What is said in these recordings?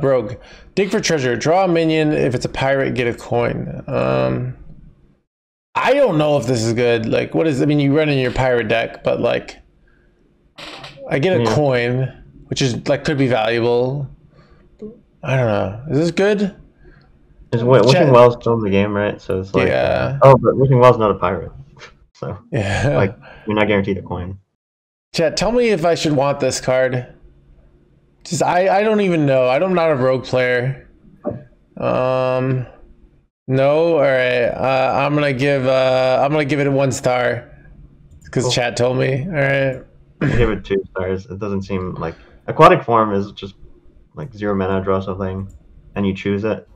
Rogue. Dig for treasure. Draw a minion. If it's a pirate, get a coin. Um, I don't know if this is good. Like, what is? I mean, you run in your pirate deck, but like, I get a Yeah. coin, which is like could be valuable. I don't know. Is this good? Is Chat- Wishing Well's still in the game, right? So it's like, Yeah. oh, but Wishing Well's not a pirate, so Yeah. like you're not guaranteed a coin. Chat, tell me if I should want this card. Just I, I don't even know. I don't, I'm not a rogue player. Um, no. All right. Uh, I'm gonna give uh, I'm gonna give it a one star because Cool. chat told me. All right. I give it two stars. It doesn't seem like aquatic form is just like zero mana, draw something, and you choose it.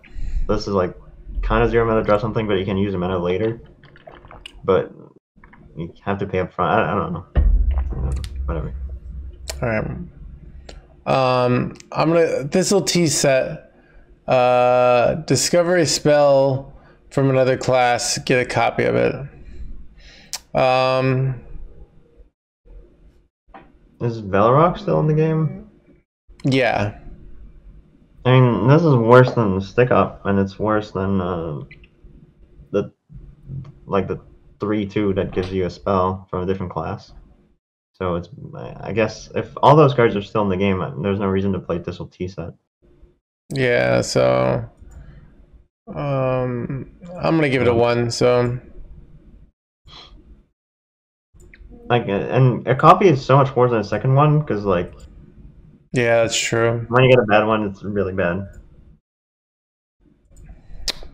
This is like kind of zero mana, draw something, but you can use a mana later. But you have to pay up front. I, I don't know. I don't know. Whatever. All right. Um, I'm gonna Thistle Tea Set. Uh, discover a spell from another class. Get a copy of it. Um, Is Velarok still in the game? yeah. I mean, this is worse than the stick up, and it's worse than uh, the like the three two that gives you a spell from a different class. So it's I guess if all those cards are still in the game, there's no reason to play Thistle Tea Set. Yeah, so um I'm gonna give it a one, so Like, and a copy is so much worse than a second one because like yeah, that's true. when you get a bad one, it's really bad.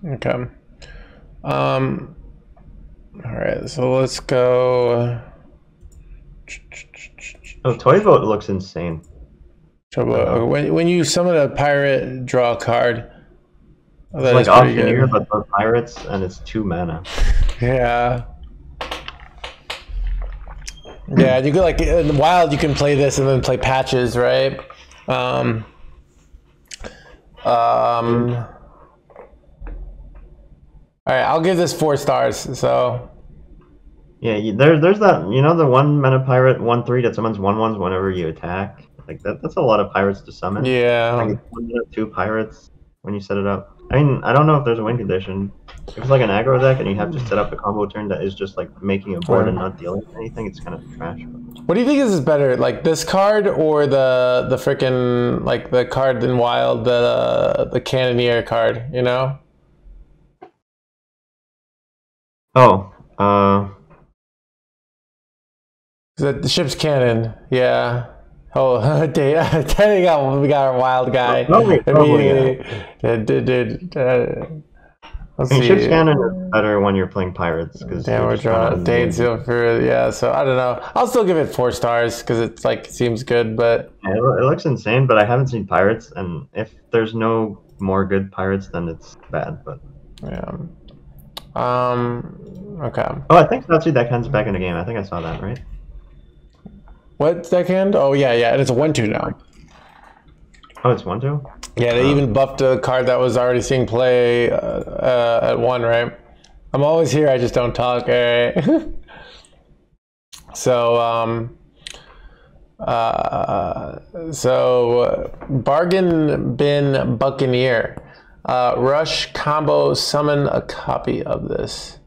Okay. Um alright, so let's go Oh, Toy Boat looks insane. Trouble- when when you summon a pirate, draw a card. Oh, that It's like Auctioneer, but for pirates, and it's two mana. Yeah. Yeah, you could like in the wild you can play this and then play patches, right? Um um all right, I'll give this four stars. So Yeah, you, there, there's that. You know the one mana pirate one three that summons one ones whenever you attack. Like that. That's a lot of pirates to summon. yeah, Like two pirates when you set it up. I mean, I don't know if there's a win condition. If it's like an aggro deck and you have to set up a combo turn that is just like making a board and not dealing with anything, it's kind of trash. what do you think is better, like this card or the the freaking like the card in wild, the the cannoneer card? You know? Oh, uh, The, the ship's cannon, yeah. Oh, Dave, Teddy got we got our wild guy. Probably- probably. Uh, dude, dude, uh, let's see. ship's cannon is better when you're playing pirates because Damn, we're drawing Dane seal for yeah. So I don't know. I'll still give it four stars because it's like seems good, but Yeah, it, looks insane, but I haven't seen pirates, and if there's no more good pirates, then it's bad. But yeah. Um. Okay. oh, I think actually that comes back in the game. I think I saw that right. What deckhand? Oh yeah, yeah, and it's a one-two now. Oh, it's one two. Yeah, they even buffed a card that was already seeing play uh, uh, at one, right? I'm always here, I just don't talk, alright? so, um, uh, so, uh, Bargain Bin Buccaneer. Uh, rush combo, summon a copy of this.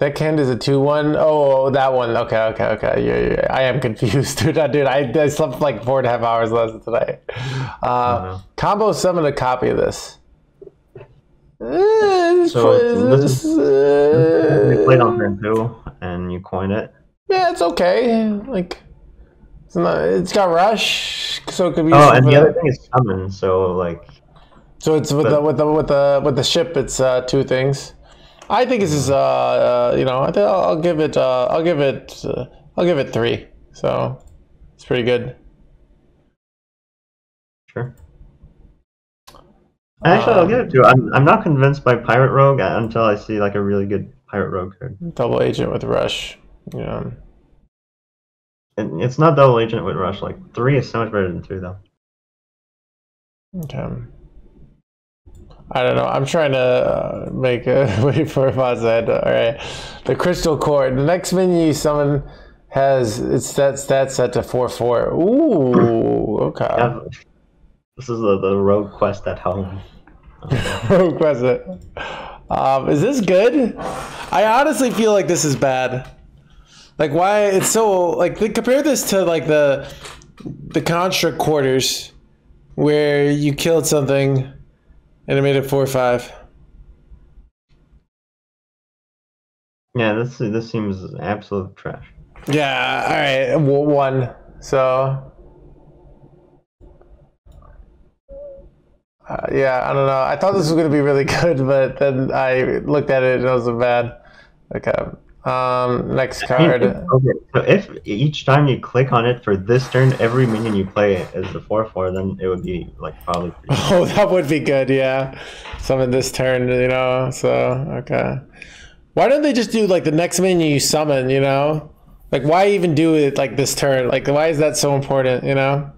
That hand is a 2 1. Oh, that one. Okay, okay, okay. Yeah, yeah. I am confused, dude. Dude, I, I slept like four and a half hours last tonight. Uh, combo summon a copy of this. Uh, So this You played on uh, turn two, and you coin it. yeah, it's okay. Like, it's not. It's got rush, so it could be. Oh, and the other thing is summon. So like, So it's with but- the with the with the with the ship. It's uh, two things. I think this is uh, uh you know I think I'll, I'll give it uh I'll give it uh, I'll give it three. So it's pretty good. sure. Actually, I'll give it to. I'm I'm not convinced by Pirate Rogue until I see like a really good Pirate Rogue card. Double agent with rush. Yeah. And it's not double agent with Rush. Like three is so much better than two, though. Okay. I don't know. I'm trying to uh, make a wait for Mazed. All right. The crystal core. The next menu you summon has its stat stat set to four four. Ooh. Okay. Yeah. This is the, the rogue quest at home. Rogue quest. Um, is this good? I honestly feel like this is bad. Like why it's so like compare this to like the the construct quarters where you killed something and it made it four or five. Yeah, this this seems absolute trash. Yeah, all right, one. So Uh, yeah, I don't know. I thought this was going to be really good, but then I looked at it and it was bad. Okay. Um, next card. Okay, so if each time you click on it for this turn, every minion you play is the four four, then it would be like probably. Oh, that would be good. Yeah, summon this turn. You know. So okay. Why don't they just do like the next minion you summon? You know, like why even do it like this turn? Like why is that so important? You know.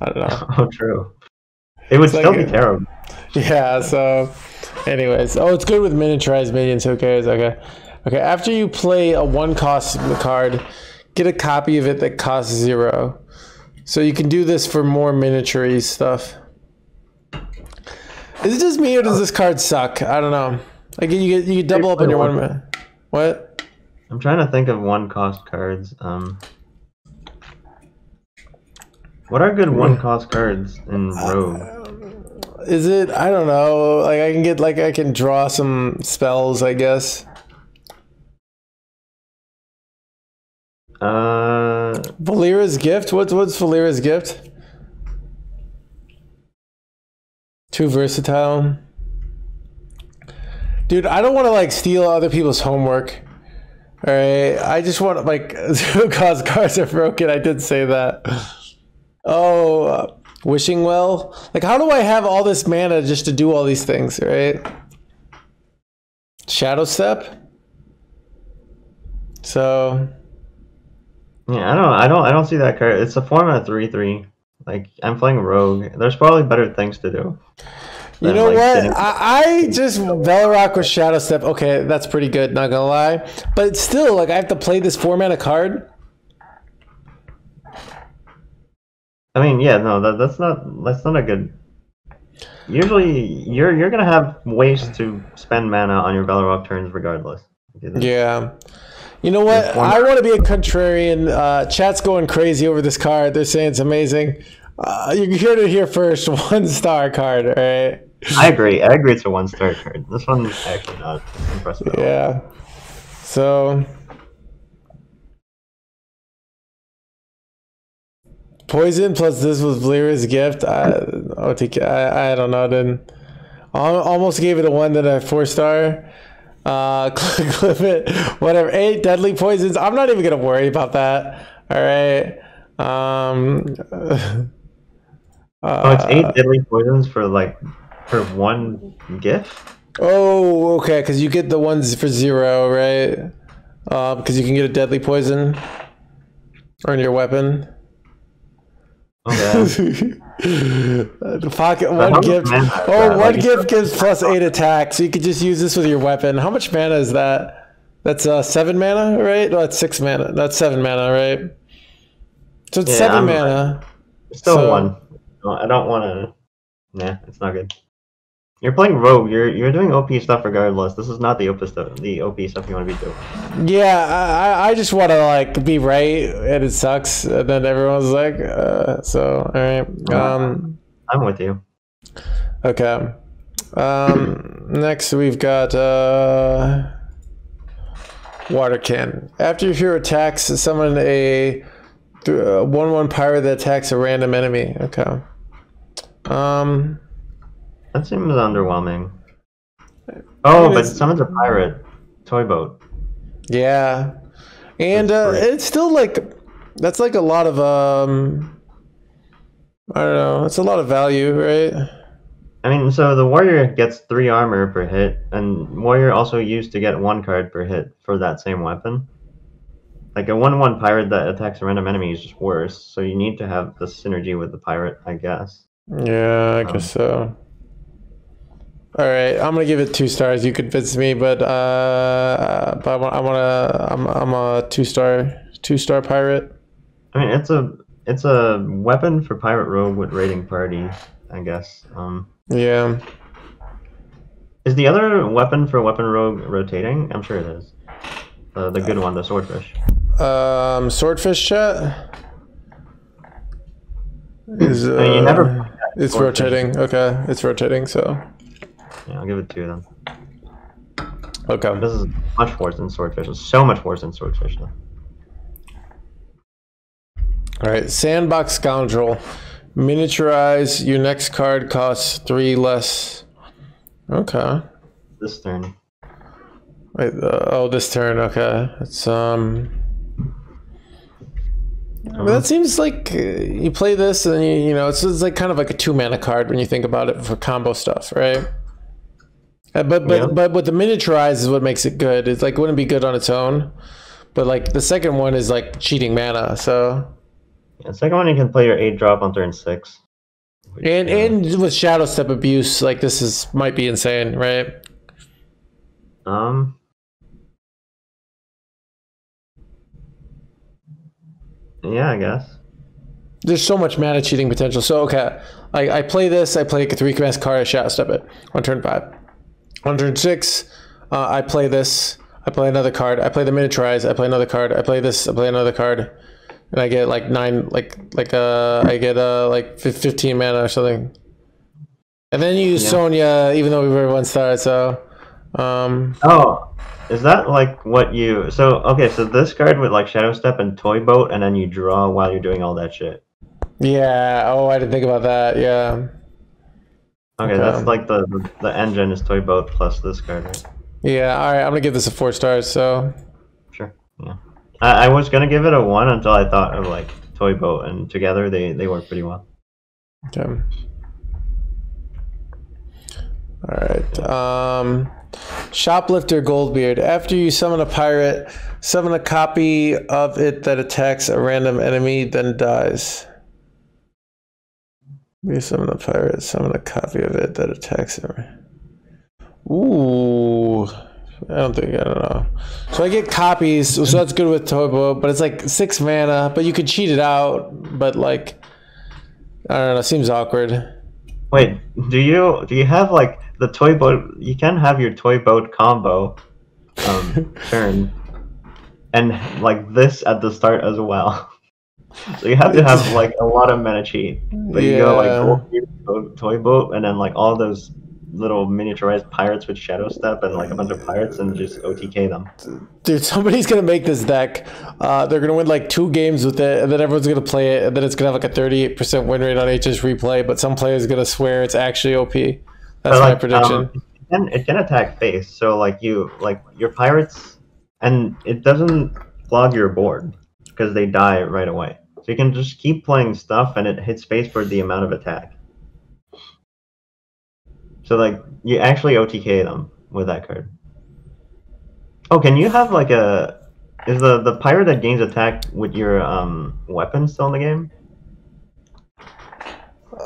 I don't know. oh, true. It would It's still like- be terrible. Yeah, so anyways. Oh, it's good with miniaturized minions, who cares? Okay. Okay, after you play a one cost card, get a copy of it that costs zero. So you can do this for more miniature stuff. Is it just me or does this card suck? I don't know. Like you get you double up on your one man. What? I'm trying to think of one cost cards. Um, what are good one cost cards in Rogue? Is it I don't know. Like I can get like I can draw some spells, I guess. Uh, Valera's gift? What's what's Valera's gift? Too versatile. Dude, I don't want to like steal other people's homework. All right, I just want like cause cards are broken. I did say that. Oh, uh, wishing well. Like, how do I have all this mana just to do all these things? Right. Shadow step. So yeah, I don't, I don't, I don't see that card. It's a format three three. Like I'm playing Rogue. There's probably better things to do. You know like, what? I, I just Velarok with Shadow Step. Okay, that's pretty good. Not gonna lie, but still, like I have to play this four mana card. I mean, yeah, no, that, that's not that's not a good. Usually, you're you're gonna have ways to spend mana on your Velarok turns regardless. Yeah. You know what? I want to be a contrarian. Uh, chat's going crazy over this card. They're saying it's amazing. Uh, you heard it here first. One star card. All right. I agree. I agree. It's a one star card. This one's actually not impressive. At all. Yeah. So poison plus this was Valera's gift. I, OTK, I I don't know. Then Al- almost gave it a one, then a four star. Uh, clip it. Whatever. Eight deadly poisons. I'm not even gonna worry about that. All right. Um. Oh, it's uh, eight deadly poisons for like for one gift. Oh, okay, because you get the ones for zero, right? Uh, because you can get a deadly poison on your weapon. Okay. The pocket how one gift. Oh, one gift gives plus eight attack, so you could just use this with your weapon. How much mana is that? That's uh seven mana, right? No, that's six mana. That's seven mana, right? So it's Yeah, seven I'm- mana. Still So- one. I don't want to. Nah, it's not good. You're playing rogue. You're you're doing OP stuff regardless. This is not the OP stuff. The OP stuff you want to be doing. Yeah, I, I- just want to like be right, and it sucks. And then everyone's like, uh, so all right. Um, I'm with you. Okay. Um, next, we've got uh, water cannon. After your hero attacks, summon a one-one pirate that attacks a random enemy. Okay. Um, That seems underwhelming. Oh, but it's- someone's a pirate. Toy boat. yeah, and uh, it's still like that's like a lot of um, I don't know. It's a lot of value, right? I mean, so the warrior gets three armor per hit, and warrior also used to get one card per hit for that same weapon. Like a one-one pirate that attacks a random enemy is just worse. So you need to have the synergy with the pirate, I guess. Yeah, I guess so. All right, I'm gonna give it two stars. You convinced me, but uh, but I want, I want to. I'm, I'm a two star, two star pirate. I mean, it's a it's a weapon for pirate rogue with raiding party, I guess. Um, Yeah. is the other weapon for weapon rogue rotating? I'm sure it is. Uh, the good one, the swordfish. Um, swordfish chat is uh, I mean, you never- it's rotating. Okay, it's rotating. So Yeah, I'll give it two then. okay. This is much worse than swordfish. It's so much worse than swordfish though. All right, sandbox scoundrel. Miniaturize. Your next card costs three less. Okay. This turn. Wait. Uh, oh, this turn. Okay. It's um. But that seems like uh, you play this and you, you know it's, it's like kind of like a two mana card when you think about it for combo stuff, right? Uh, but but Yeah. but with the miniaturize is what makes it good. It's like wouldn't be good on its own, but like the second one is like cheating mana. So Yeah, second one you can play your eight drop on turn six. Which, and uh, and with shadow step abuse, like this is might be insane, right? um. Yeah, I guess. There's so much mana cheating potential. So okay, I, I play this. I play a three command card. I shadow step it on turn five. On turn six, uh, I play this. I play another card. I play the miniaturize. I play another card. I play this. I play another card, and I get like nine, like like uh, I get uh like fifteen mana or something. And then you use Yeah. Sonya, even though we were one star. So, um, Oh, is that like what you? So okay, so this card with like Shadow Step and Toy Boat, and then you draw while you're doing all that shit. yeah. Oh, I didn't think about that. Yeah. Okay, that's like the, the the engine is Toy Boat plus this card, right? Yeah. All right. I'm gonna give this a four stars. So. Sure. Yeah. I, I was gonna give it a one until I thought of like Toy Boat, and together they they work pretty well. Okay. All right. Um, Shoplifter Goldbeard. After you summon a pirate, summon a copy of it that attacks a random enemy, then dies. You summon a pirate, summon a copy of it that attacks it. Ooh. I don't think, I don't know. So I get copies, so that's good with Toy Boat, but it's like six mana, but you could cheat it out, but like, I don't know, seems awkward. Wait, do you do you have like the Toy Boat? You can have your Toy Boat combo um, turn, and like this at the start as well. So you have to have like a lot of mana cheat. But you go like Yeah. Toy Boat, and then like all those little miniaturized pirates with Shadow Step and like a bunch of pirates and just OTK them. Dude, somebody's gonna make this deck. Uh, they're gonna win like two games with it, and then everyone's gonna play it, and then it's gonna have like a 38% win rate on HS replay, but some player's are gonna swear it's actually OP. That's my like, prediction. um, it can it can attack face, so like you like your pirates, and it doesn't clog your board because they die right away. So you can just keep playing stuff, and it hits face for the amount of attack. So like you actually OTK them with that card. Oh, can you have like a? Is the the pirate that gains attack with your um weapon still in the game?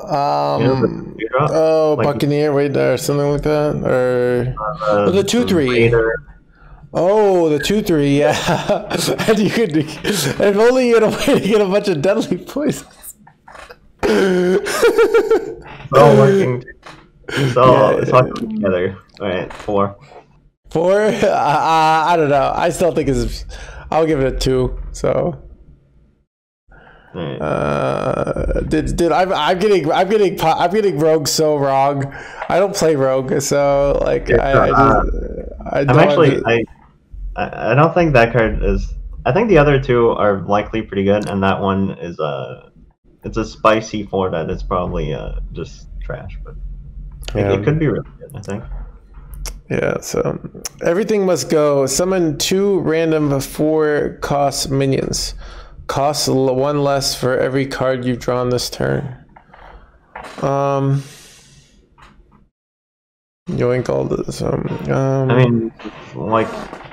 um, You know the oh, like- Buccaneer, wait, or something like that, or Uh, the 2-3. Raider. Oh, the two three, yeah. and you could, if only you had a way to get a bunch of deadly poisons. It's all working. It's all, Yeah, it's all coming together. All right, four. Four? Uh, I don't know. I still think it's. I'll give it a two. So. Right. Uh, did did I'm I'm getting I'm getting I'm getting Rogue so wrong. I don't play Rogue, so like I, I just I I'm actually I, I I don't think that card is. I think the other two are likely pretty good, and that one is uh it's a spicy four that is probably uh just trash, but it, Yeah. it could be really good. I think. yeah. So everything must go. Summon two random four cost minions. Costs l- one less for every card you've drawn this turn. Um. Yoink all this. Um, um, I mean, like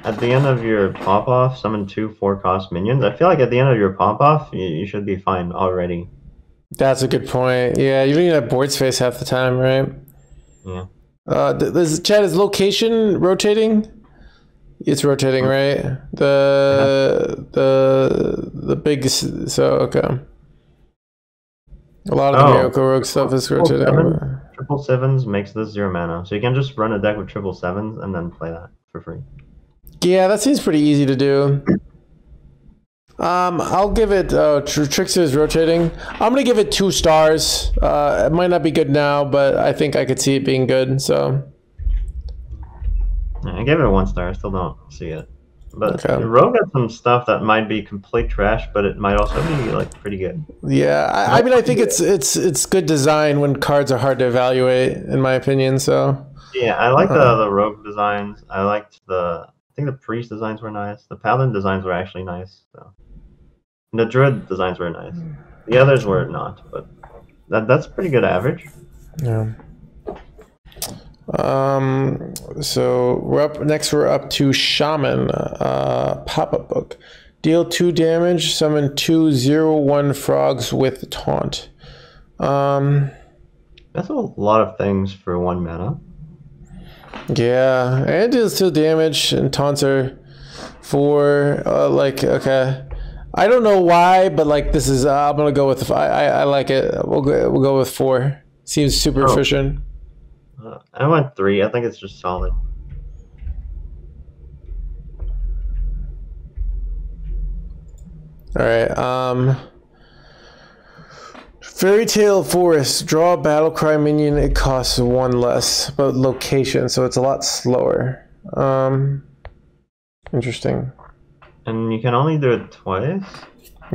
at the end of your pop off, summon two four cost minions. I feel like at the end of your pop off, you, you should be fine already. That's a good point. Yeah, you don't even have board space half the time, right? Yeah. Uh, th- this Chad is location rotating. It's rotating, right? The the the big. So okay. A lot of the Oh. Miracle Rogue stuff is rotating. seven? Triple sevens makes this zero mana, so you can just run a deck with triple sevens and then play that for free. Yeah, that seems pretty easy to do. Um, I'll give it. Uh, Tr- Trickster is rotating. I'm gonna give it two stars. Uh, it might not be good now, but I think I could see it being good. So I gave it one star. I still don't see it. But Okay. Rogue got some stuff that might be complete trash, but it might also be like pretty good. yeah, I, I mean, I think it's it's it's good design when cards are hard to evaluate, in my opinion. So Yeah, I like Uh-huh. the the Rogue designs. I liked the. I think the priest designs were nice. The paladin designs were actually nice. So. And the druid designs were nice. The others were not, but that that's pretty good average. yeah. Um. So we're up next. We're up to Shaman. Uh, pop up book. Deal two damage. Summon two zero one frogs with taunt. Um. That's a lot of things for one mana. Yeah, and deals two damage and taunts are four. uh, like okay. I don't know why, but like this is uh, I'm gonna go with I, I I like it. We'll go we'll go with four. Seems super Oh. efficient. Uh, I went three. I think it's just solid. All right. Um. Fairy Tale Forest. Draw a battle cry minion. It costs one less, but location, so it's a lot slower. Um. Interesting. And you can only do it twice.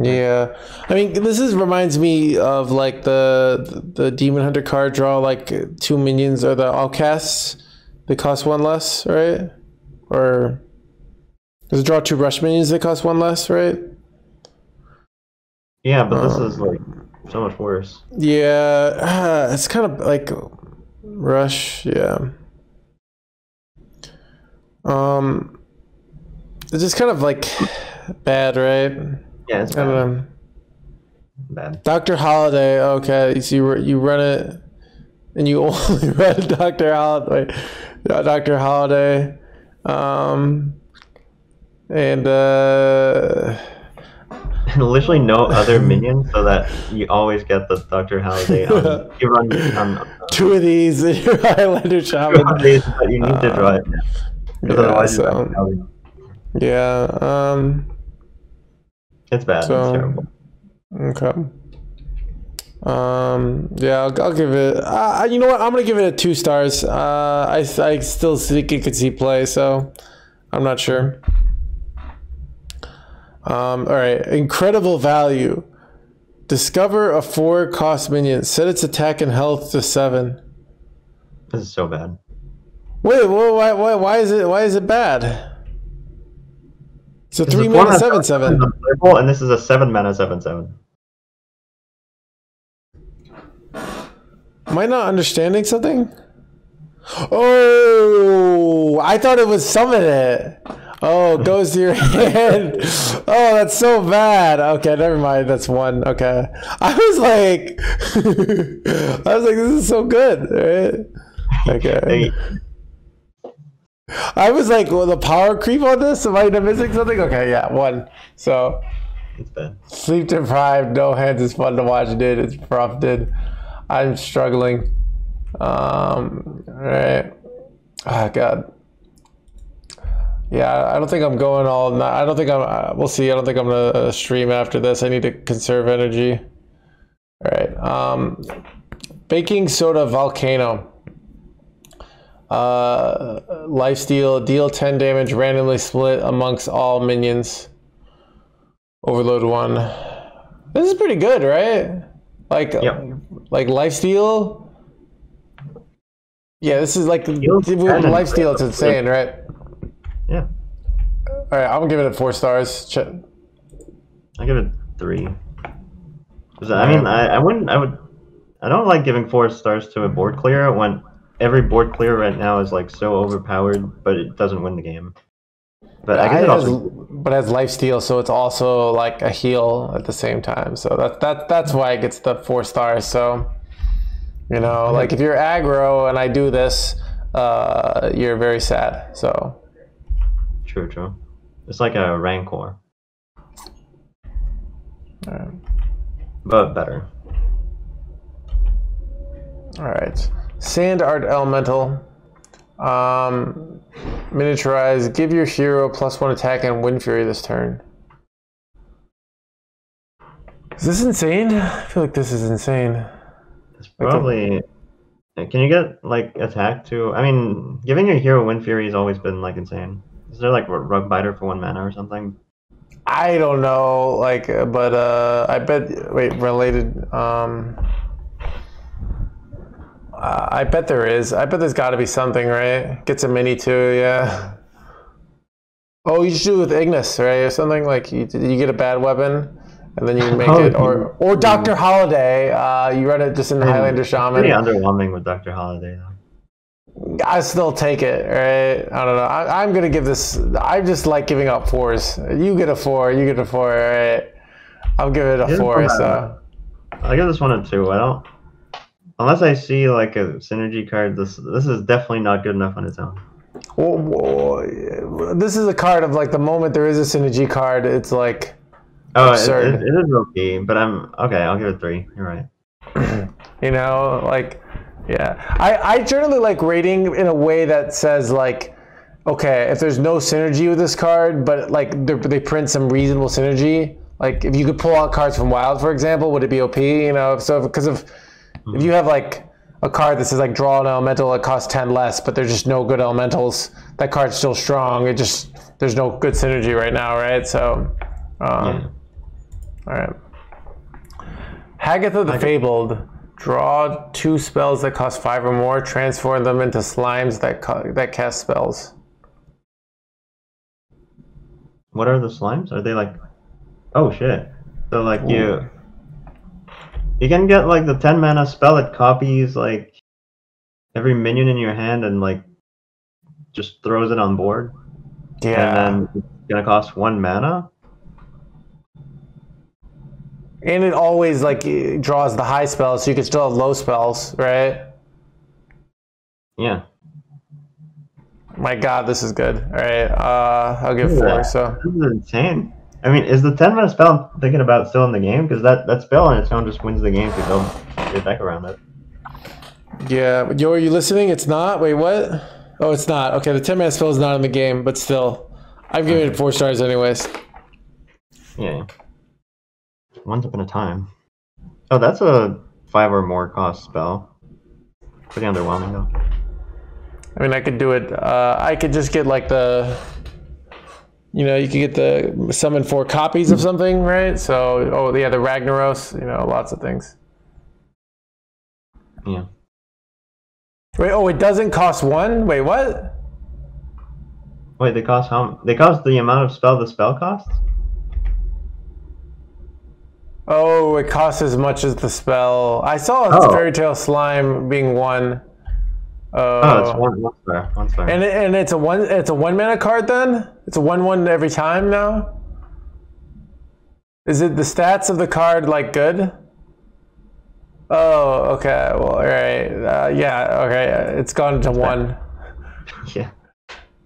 Yeah, I mean, this is reminds me of like the the Demon Hunter card draw, like two minions or the outcasts. They cost one less, right? Or does it draw two rush minions that cost one less, right? Yeah, but this Uh, is like so much worse. Yeah, it's kind of like rush. Yeah. Um, it's just kind of like bad, right? Yeah, it's bad. know. bad. Doctor Holiday. Okay, so you you run it, and you only run Doctor Holiday. Doctor Holiday, um, and uh, literally no other minions, so that you always get the Doctor Holiday. On, you run on two of these in your Highlander two Shaman. Holidays, but you need to draw it. Because Yeah, otherwise, so, yeah. Um. It's bad. so- it's terrible. Okay. Um. Yeah, I'll, I'll give it. Uh, you know what? I'm gonna give it a two stars. Uh, I I still think it could see play, so I'm not sure. Um. All right. Incredible value. Discover a four cost minion. Set its attack and health to seven. This is so bad. Wait. Why? Why? Why, why is it? Why is it bad? It's a three mana seven seven. purple, and this is a seven mana seven seven. Am I not understanding something? Oh, I thought it was summon it. Oh, it goes to your hand. Oh, that's so bad. Okay, never mind. That's one. Okay. I was like, I was like, this is so good. Right? Okay. I was like, well, the power creep on this? Am I missing something? Okay, yeah, one. So. Sleep deprived, no hands is fun to watch, dude. It's rough, dude. I'm struggling. Um, right. Oh, God. Yeah, I don't think I'm going all. night. I don't think I'm. Uh, we'll see. I don't think I'm gonna stream after this. I need to conserve energy. All right. Um, baking soda volcano. Uh, lifesteal. Deal 10 damage. Randomly split amongst all minions. Overload one. This is pretty good, right? Like, like lifesteal. Yeah, this is like with Deal 10 and lifesteal. It's insane, right? Yeah, All right, I'm giving it four stars. Ch- I give it three. I mean, I, I wouldn't. I would. I don't like giving four stars to a board clear when every board clear right now is like so overpowered, but it doesn't win the game. But I guess it it has, but it has life steal, so it's also like a heal at the same time. So that that that's why it gets the four stars. So you know, like if you're aggro and I do this, uh, you're very sad. So True, true. It's like a rancor, uh, but better. All right. Sand Art Elemental. Um, miniaturize. Give your hero plus one attack and Wind Fury this turn. Is this insane? I feel like this is insane. It's probably. Can you get like attack too? I mean, giving your hero Wind Fury has always been like insane. Is there like a Rockbiter for one mana or something? I don't know, like, but uh, I bet. Wait, related. Um, uh, I bet there is. I bet there's got to be something, right? Gets a mini too, yeah. Oh, you should do it with Ignis, right, or something like you, you get a bad weapon, and then you make Oh, it, or or Doctor Holiday. Uh, you run it just in the Highlander Shaman. Pretty underwhelming with Doctor Holiday though. I still take it, right? I don't know. I, I'm gonna give this. I just like giving up fours. You get a four. You get a four, right? I'll give it a four. So I give this one a two. I don't. Unless I see like a synergy card, this this is definitely not good enough on its own. Oh, well, well, this is a card of like the moment there is a synergy card. It's like Oh, it, it, it is okay, but I'm okay. I'll give it three. You're right. you know, like yeah. I I generally like rating in a way that says like. Okay, if there's no synergy with this card, but like they print some reasonable synergy, like if you could pull out cards from Wild, for example, would it be OP? You know, so because of if you have like a card that says like draw an elemental, it costs ten less, but there's just no good elementals. That card's still strong. It just there's no good synergy right now, right? So, um, Yeah. all right. Hagatha the Fabled. Draw two spells that cost five or more. Transform them into slimes that co- that cast spells. What are the slimes? Are they like? Oh shit! So like you, you can get like the ten mana spell that copies like every minion in your hand and like just throws it on board, Yeah, and then it's gonna cost one mana. and it always like draws the high spells, so you can still have low spells, right? Yeah. My God, this is good. All right, uh, I'll give Yeah. four. So This is insane. I mean, is the 10 minute spell I'm thinking about still in the game? Because that, that spell on its own just wins the game if you build your deck around it. yeah, yo, are you listening? It's not. Wait, what? Oh, it's not. Okay, the 10 minute spell is not in the game, but still, I'm giving it four stars anyways. Yeah. Once upon a time. Oh, that's a five or more cost spell. Pretty underwhelming though. I mean, I could do it. Uh, I could just get like the, you know, you could get the summon four copies of something, right? So, oh yeah, the Ragnaros. You know, lots of things. Yeah. Wait, oh, it doesn't cost one. Wait, what? Wait, they cost how? They cost the amount of spell the spell costs. Oh, it costs as much as the spell. I saw Oh. Fairy Tale Slime being one. Oh, Oh, it's uh, one, one star. One. And it, and it's a one it's a one mana card then? It's a one one every time now? Is it the stats of the card like good? Oh, okay. Well, all right. Uh, yeah, okay. It's gone to one. yeah.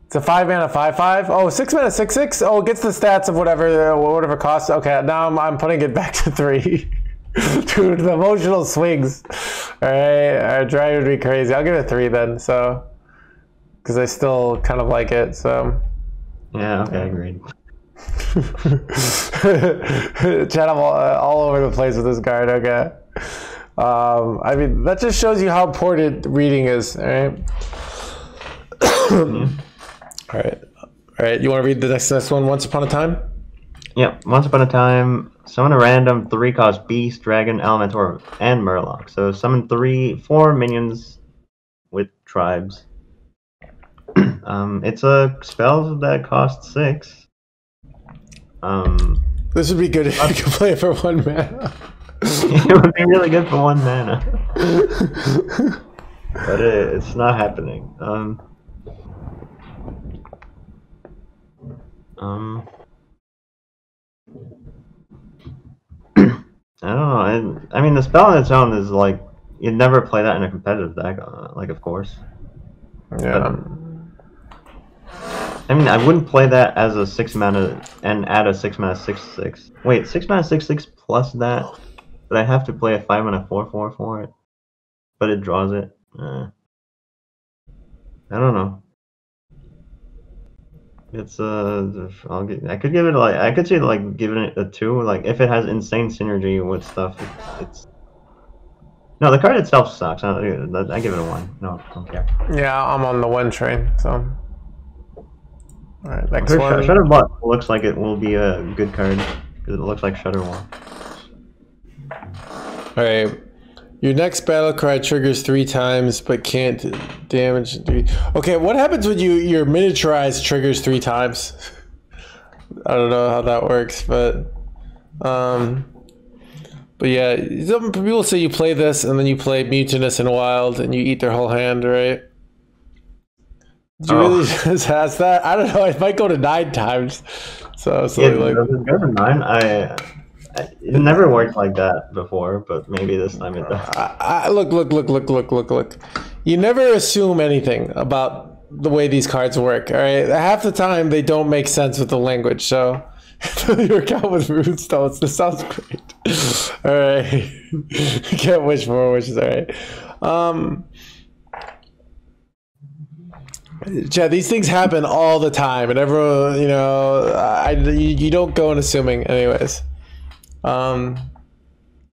It's a five mana five five. Oh, six mana six six. Oh, it gets the stats of whatever whatever cost. Okay, now I'm, I'm putting it back to three. Dude, the emotional swings. All right, are driving be crazy. I'll give it three then. So, because I still kind of like it. So, Yeah. Okay. Agreed. chat I'm all, uh, all over the place with this card. Okay. Um, I mean, that just shows you how important reading is. All right. All right. All right. You want to read the next, next one? Once upon a time. Yeah. Once upon a time, summon a random three cost beast, dragon, elementor, and murloc. So summon three, four minions with tribes. um, it's a spell that costs six. Um, This would be good if you could play it for one mana. it would be really good for one mana, but it, it's not happening. Um, um, I don't know. I, I mean, the spell on its own is like you'd never play that in a competitive deck. Uh, like, of course. yeah. I mean, I wouldn't play that as a six mana and add a six mana six six. Wait, six mana six six plus that, but I have to play a five mana four four for it. but it draws it. Uh, I don't know. It's uh, I'll get, I could give it like I could say like giving it a two. Like if it has insane synergy with stuff, it, it's. No, the card itself sucks. I, I give it a one. No, don't care. Yeah, I'm on the one train, so. Alright, next Sure, one. Shudderblock looks like it will be a good card because it looks like Shudderwock. Alright. Your next battle cry triggers three times but can't damage three. Okay, what happens when you your miniaturized triggers three times? I don't know how that works, but um but yeah, some people say you play this and then you play Mutanus and Wild and you eat their whole hand, right? Do you Oh. really just ask that? I don't know. It might go to nine times. So, so Yeah, like, go to nine? I, I it never worked like that before, but maybe this time it does. I, I, look, look, look, look, look, look, look. You never assume anything about the way these cards work. All right, half the time they don't make sense with the language. So you work out with runestones. This sounds great. All right, can't wish more wishes. All right. Um, Chad, these things happen all the time, and everyone, you know, I, you, you don't go in assuming, anyways. Um,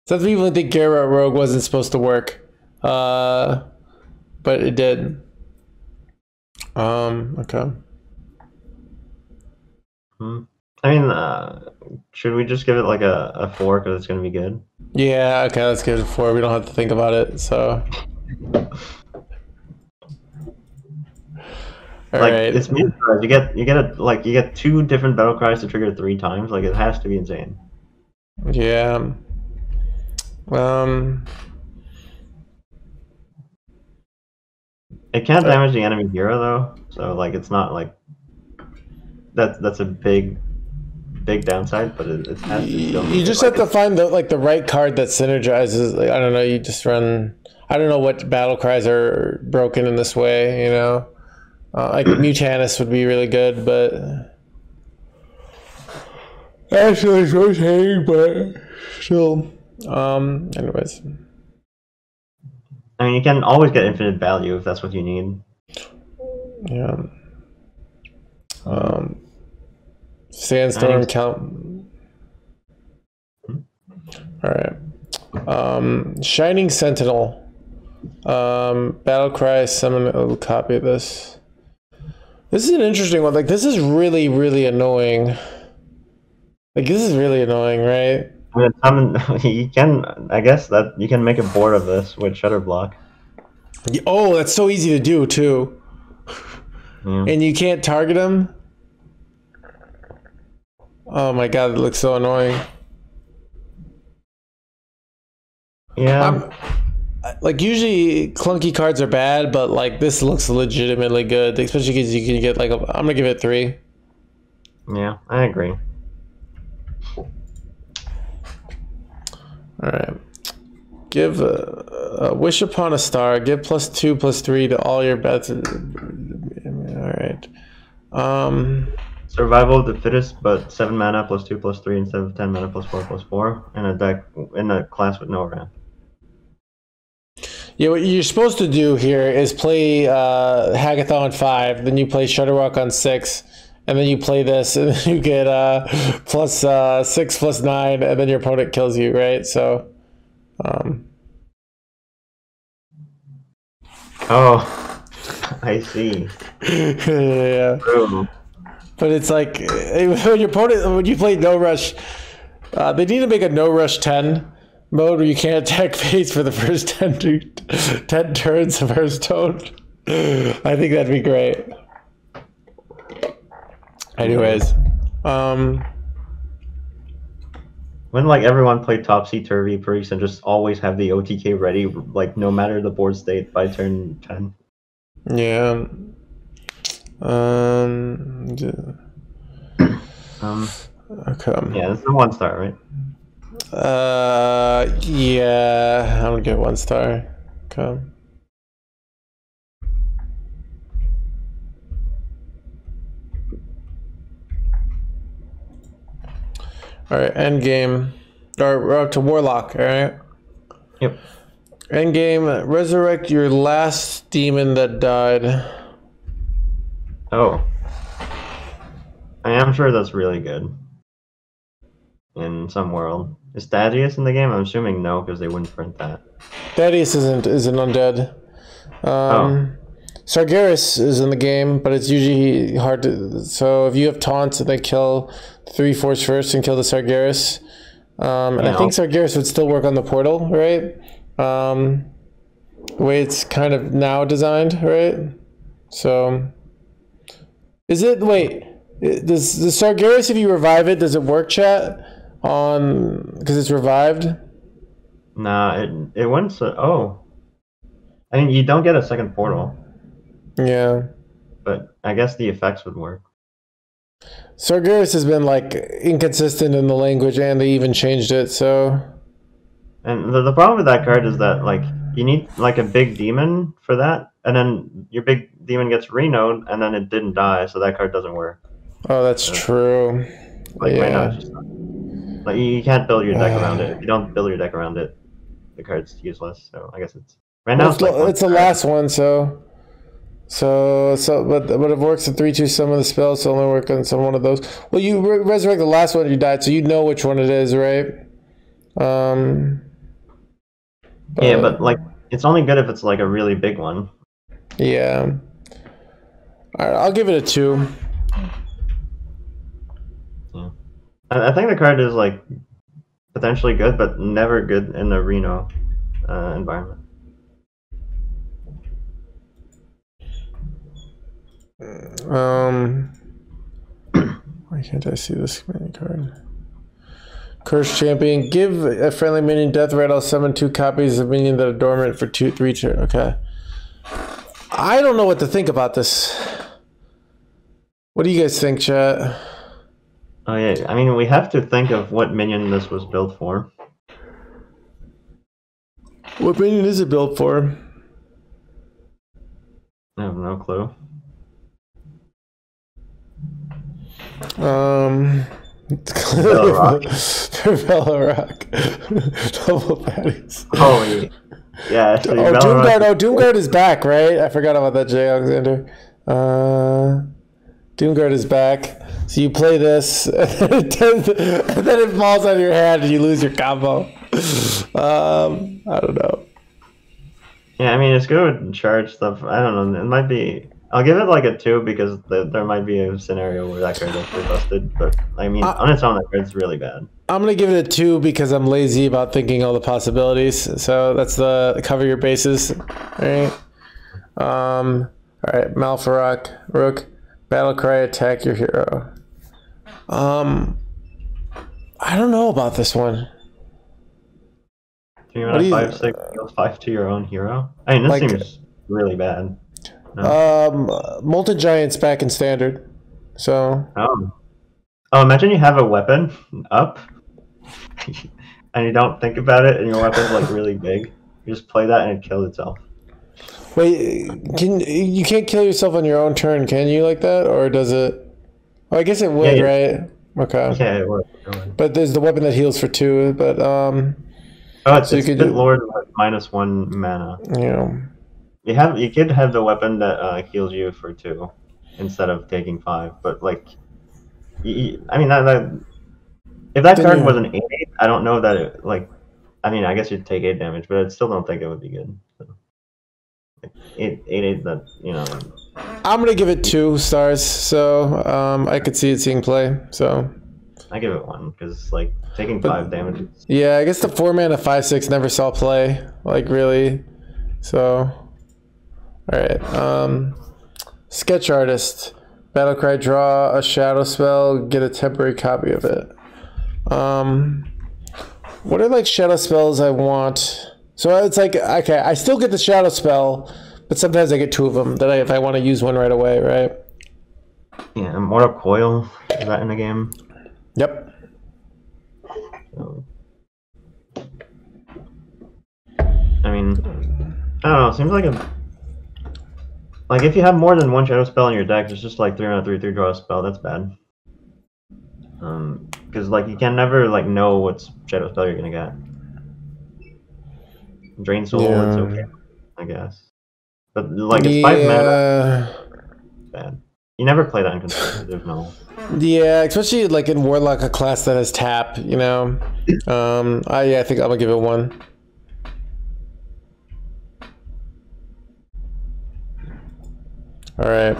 some people think Garrote Rogue wasn't supposed to work, uh, but it did. Um, okay. Hmm. I mean, uh, should we just give it like a, a four because it's gonna be good? Yeah, okay, let's give it a four. We don't have to think about it, so. All like right. it's mid You get you get a like you get two different battle cries to trigger three times. Like it has to be insane. Yeah. Um. It can't damage the enemy hero though, so like it's not like that's that's a big big downside. But it, it has to still You just have to find the like the right card that synergizes. Like, I don't know. You just run. I don't know what battle cries are broken in this way. You know, uh, like Mutanus would be really good, but actually it's rotating, but still. Um. Anyways, I mean, you can always get infinite value if that's what you need. yeah. Um. Sandstorm Nice. count. All right. Um, Shining Sentinel. Um, Battle Cry. Summon a copy of this. This is an interesting one. Like this is really, really annoying. Like this is really annoying, right? I mean, summon, you can, I guess that you can make a board of this with Shudderblock. Oh, that's so easy to do too. Yeah. And you can't target him. Oh my god, it looks so annoying. Yeah, I'm, like usually clunky cards are bad, but like this looks legitimately good, especially because you can get like a, I'm gonna give it three. yeah, I agree. All right. Give a, a wish upon a star. Give plus two, plus three to all your bets. All right. Um. Survival of the fittest, but seven mana plus two plus three instead of ten mana plus four plus four, in a deck in a class with no ramp. Yeah, what you're supposed to do here is play uh, Hagatha on five, then you play Shutterwalk on six, and then you play this, and then you get uh, plus uh, six, plus nine, and then your opponent kills you, right? So, um, Oh, I see. yeah. True. But it's like when your opponent when you play no rush, uh, they need to make a no rush ten mode where you can't attack face for the first 10, to, 10 turns of Hearthstone. I think that'd be great. Anyways, um, When like everyone played topsy turvy priest and just always have the OTK ready, like no matter the board state by turn ten. yeah. Um, d- Um, okay. yeah, it's a one star, right? Uh, yeah, I'm gonna get one star. Come. All right, end game. Or we're up to Warlock. All right. Yep. End game. resurrect your last demon that died. Oh. I am sure that's really good. In some world. Is Thaddius in the game? I'm assuming no, because they wouldn't print that. Thaddius isn't is an undead. Um, Sargeras is in the game, but it's usually hard to. So if you have taunts and they kill three force first and kill the Sargeras, um, and I Yeah. think Sargeras would still work on the portal, right? Um, the way it's kind of now designed, right? So, is it wait? Does the Sargeras, if you revive it, does it work, chat? On because it's revived. Nah, it it went so. Oh. I mean, you don't get a second portal, Yeah. but I guess the effects would work. Sargeras has been like inconsistent in the language, and they even changed it. So And the, the problem with that card is that like you need like a big demon for that, and then your big demon gets renode, and then it didn't die, so that card doesn't work. Oh, that's true. Like right now, Yeah. it's just not, like you can't build your deck around it. If you don't build your deck around it, the card's useless. So I guess it's right now. Well, It's, it's, like it's the last one, so so so but but it works in three two. Some of the spells so only work on some one of those. Well, you re- resurrect the last one you died, so you know which one it is, right? Um. Yeah, but like it's only good if it's like a really big one. yeah. All right, I'll give it a two. I, think the card is like potentially good, but never good in the Reno uh, environment. Um, why can't I see this mini card? Cursed Campaign. Give a friendly minion death rattle. Summon two copies of minion that are dormant for two, three turn. Okay. I don't know what to think about this. What do you guys think, chat? Oh yeah, I mean we have to think of what minion this was built for. What minion is it built for? I have no clue. Um, Velarok. Velarok. Double patties. Holy, yeah. Oh, Doomguard. Oh, Doomguard is back, right? I forgot about that, Jay Alexander. Uh, Doomguard is back. So you play this, and then it falls out of your hand, and you lose your combo. Um, I don't know. Yeah, I mean it's good with charge stuff. I don't know. It might be. I'll give it like a two because the, there might be a scenario where that card gets busted. But I mean, Uh, on its own, that card's really bad. I'm gonna give it a two because I'm lazy about thinking all the possibilities. So that's the cover your bases. All right. Um. All right. Malefic, Rook, battle cry, attack your hero. Um. I don't know about this one. Three What mana do you- five six deals five to your own hero. I mean, this Like- seems really bad. Um, Molten Giant's back in standard. So Oh. Oh, imagine you have a weapon up, and you don't think about it, and your weapon's like really big. You just play that, and it kills itself. Wait, can you can't kill yourself on your own turn? Can you like that, or does it? Oh, I guess it would, Yeah, right? Okay. Yeah, it would. it would. But there's the weapon that heals for two. But um, Oh, it's, So you it's could do- Lord minus one mana. you know, You have you could have the weapon that uh, heals you for two instead of taking five, but like, I mean that, that if that Then card you- was an eight, I don't know that it like. I mean, I guess you'd take eight damage, but I still don't think it would be good. Eight, eight, eight. That you know, I'm gonna give it two stars. So um, I could see it seeing play. So I give it one because it's like taking But- five damage. yeah, I guess the four mana five six never saw play. Like really. So all right. Um, sketch artist. Battlecry, draw a shadow spell, get a temporary copy of it. Um, what are like shadow spells I want? So it's like okay, I still get the shadow spell, but sometimes I get two of them that I if I want to use one right away, right? Yeah, Mortal Coil is that in the game? Yep. So, I mean, I don't know. Seems like a like if you have more than one shadow spell in your deck, it's just like three on three three draw a spell. That's bad. Um, because like you can never like know what shadow spell you're gonna get. Drain Soul, it's okay, I guess. But like it's five mana, yeah. bad. You never play that in competitive, no. Yeah, especially like in Warlock, a class that has tap, you know. Um, I yeah, I think I'm gonna give it one. All right.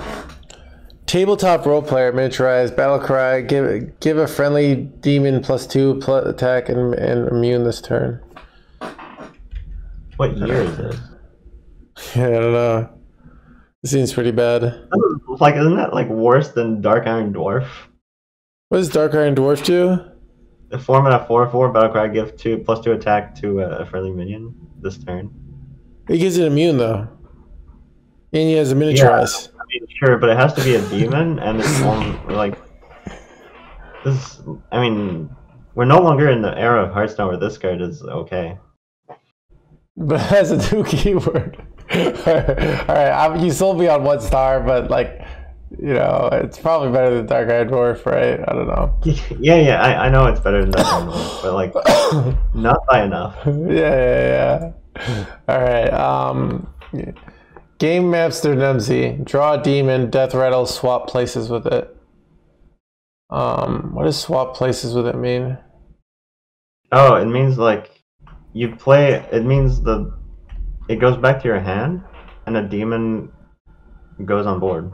Tabletop role player miniaturized battle cry. Give give a friendly demon plus two plus attack and, and immune this turn. What year is this? Yeah, I don't know. It seems pretty bad. Like, isn't that like worse than Dark Iron Dwarf? What does Dark Iron Dwarf do? The four mana four four battle cry give two plus two attack to a uh, friendly minion this turn. He gives it immune though. And he has a miniaturized. I mean, sure, but it has to be a demon, and it's on like this. I mean, we're no longer in the era of Hearthstone where this card is okay. But it has a new keyword. All right, I, you sold me on one star, but like, you know, it's probably better than Dark Iron Dwarf, right? I don't know. yeah, yeah, I, I know it's better than Dark that, one, but like, not by enough. yeah, yeah, yeah. All right. Um, game master Nemsy. Draw a demon. Death rattle. Swap places with it. Um, what does swap places with it mean? Oh, it means like you play. It means the it goes back to your hand, and a demon goes on board.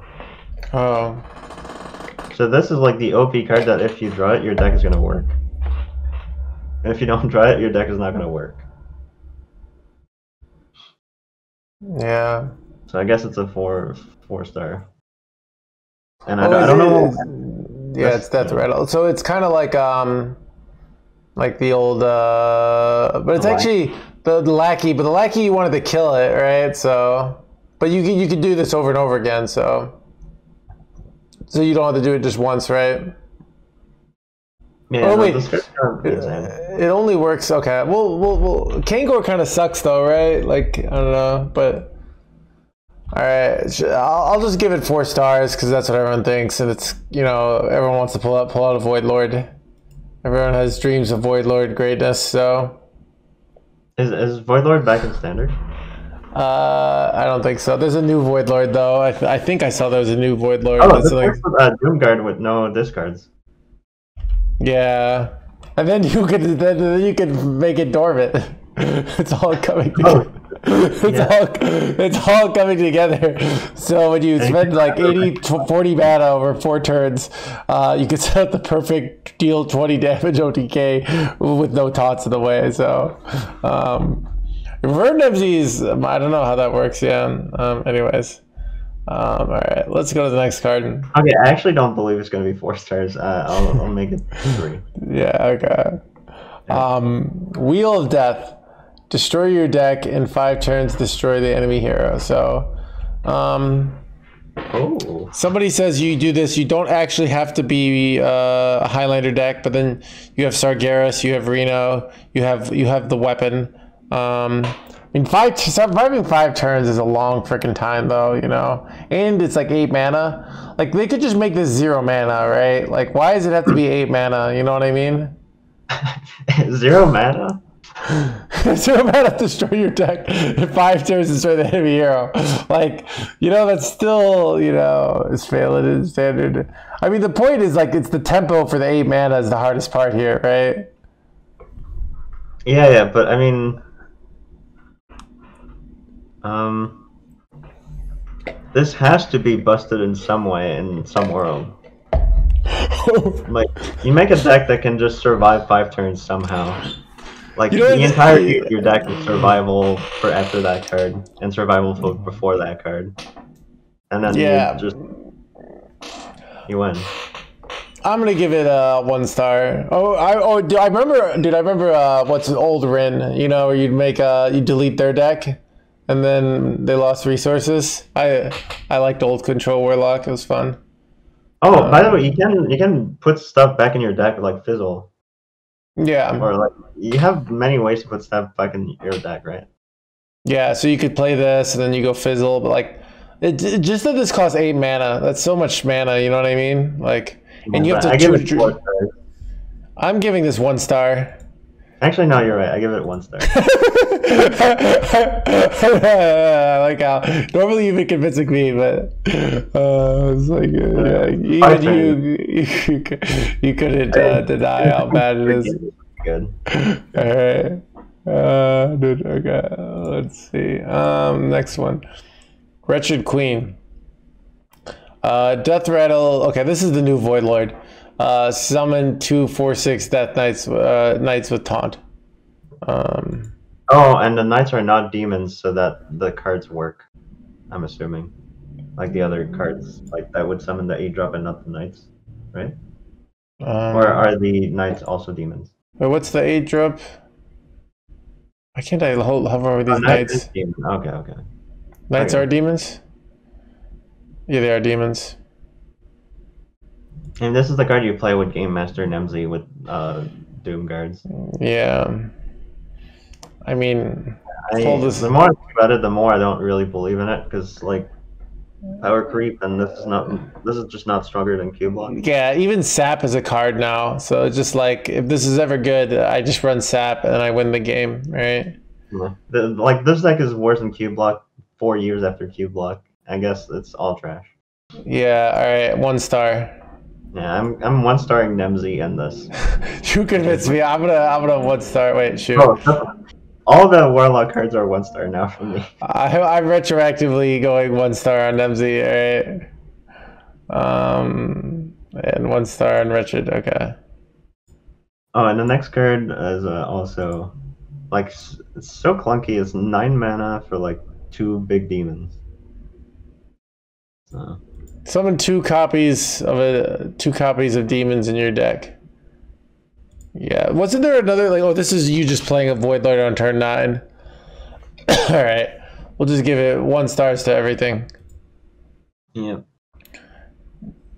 Oh, So this is like the OP card that if you draw it, your deck is gonna work. And if you don't draw it, your deck is not gonna work. yeah. So I guess it's a four four star. And I, don't, I don't know. Yeah, it's death rattle. So it's kind of like um, like the old, uh, but it's actually the, the lackey. But the lackey you wanted to kill it, right? So, but you you could do this over and over again. So, so you don't have to do it just once, right? Yeah, Oh, wait. this card's kind of insane. It only works. Okay. Well, well, well Kangor kind of sucks though, right? Like I don't know, but. All right, I'll, I'll just give it four stars because that's what everyone thinks, and it's you know everyone wants to pull out pull out a Void Lord. Everyone has dreams of Void Lord greatness, so Is is Void Lord back in standard? uh, I don't think so. There's a new Void Lord though. I, th- I think I saw there was a new Void Lord. Oh, this like, with uh, Doomguard with no discards. yeah, and then you could then, you could make it dormant. it's all coming together. it's yeah. all it's all coming together. So when you spend like 80 40 mana over four turns, uh, you can set up the perfect deal 20 damage OTK with no taunts in the way. So um Vern is I don't know how that works, yeah. Um anyways. Um, all right, let's go to the next card. Okay, I actually don't believe it's gonna be four stars. Uh, I'll, I'll make it three. Yeah, okay. Um, Wheel of Death. Destroy your deck in five turns, destroy the enemy hero. So, um, Oh, somebody says you do this, you don't actually have to be uh, a Highlander deck, but then you have Sargeras, you have Reno, you have you have the weapon. Um, I mean, five surviving five turns is a long freaking time, though. You know, and it's like eight mana. Like they could just make this zero mana, right? Like, why does it have to be eight mana? You know what I mean? zero mana. zero to destroy your deck in five turns destroy the enemy hero. Like, you know, that's still, you know, is failing in standard. I mean, the point is like it's the tempo for the eight mana is the hardest part here, right? Yeah, yeah, but I mean, um, this has to be busted in some way in some world. Like, you make a deck that can just survive five turns somehow. Like You know the entire your, your deck is survival for after that card and survival for before that card, and then Yeah. you just you win. I'm gonna give it a one star. Oh, I oh, do I remember, dude? I remember uh, what's old Rin. You know, where you'd make uh, you delete their deck, and then they lost resources. I I liked old Control Warlock. It was fun. Oh, by the way, you can you can put stuff back in your deck like fizzle, Yeah, or like you have many ways to put stuff back in your deck, right? yeah. So you could play this, and then you go fizzle. But like, it, it- just that this costs eight mana. That's so much mana. You know what I mean? Like, and you have to. I give it four stars. I'm giving this one star. Actually, no, you're right. I give it one star. I like how normally you've been convincing me, but uh, it's like uh, yeah, even you, you, you couldn't uh, deny how bad it is. Good. All right. Uh, dude, okay. Let's see. Um, next one. Wretched Queen. Uh, Death Rattle. Okay, this is the new Void Lord. Uh, summon two, four, six Death Knights. Uh, knights with taunt. Um, Oh, and the knights are not demons, so that the cards work. I'm assuming, like the other cards, like that would summon the eight drop and not the knights, right? um, Or are the knights also demons? wait, what's the eight drop? Why can't I hold, hover over Oh, these knights knights? Okay, okay. Knights okay. are demons. Yeah, they are demons. And this is the card you play with Game Master Nemsy with uh, Doom guards. Yeah. I mean, I, this- the more I think about it, the more I don't really believe in it because like power creep, and this is not. This is just not stronger than Cubelock. yeah, even Sap is a card now. So it's just like, if this is ever good, I just run Sap and I win the game, right? The, like this deck is worse than Cubelock four years after Cubelock. I guess it's all trash. Yeah, all right, one star. Yeah, I'm I'm one starring Nemsy in this. You convinced me. I'm gonna, I'm gonna one star. Wait, shoot. Oh, all the Warlock cards are one star now for me. I, I'm retroactively going one star on MZ, alright? Um, and one star on Richard. okay. Oh, and the next card is uh, also like so clunky. It's nine mana for like two big demons. So Summon two copies of a two copies of demons in your deck. Yeah, wasn't there another like? Oh, this is you just playing a Void Lord on turn nine. All right, we'll just give it one stars to everything. yeah,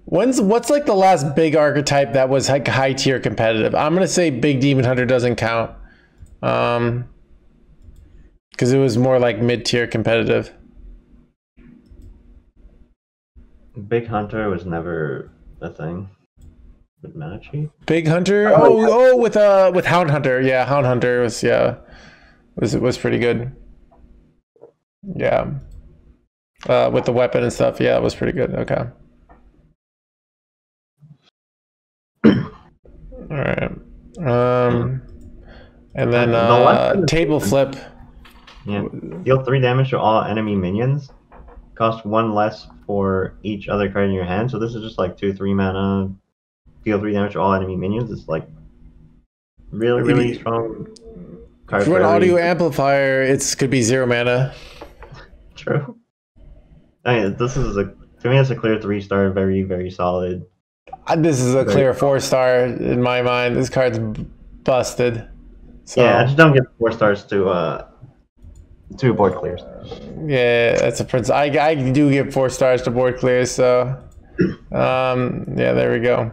When's what's like the last big archetype that was like high tier competitive? I'm gonna say Big Demon Hunter doesn't count, um, because it was more like mid tier competitive. Big Hunter was never a thing with mana. Big Hunter, oh oh with uh with Hound Hunter, yeah, Hound Hunter was yeah, was it was pretty good. Yeah, uh, with the weapon and stuff, yeah, it was pretty good. Okay. All right. Um, and then The uh, table flip. Yeah, deal three damage to all enemy minions. Cost one less for each other card in your hand. So this is just like two, three mana. Deal three damage to all enemy minions. It's like really, really strong card. For an every- audio amplifier, it's could be zero mana. True. I mean, this is a to me it's a clear three star, very very solid. Uh, This is a Very clear four star in my mind. This card's busted. So Yeah, I just don't give four stars to uh to board clears. yeah, that's a prince. I, I do give four stars to board clears. So um, yeah, there we go.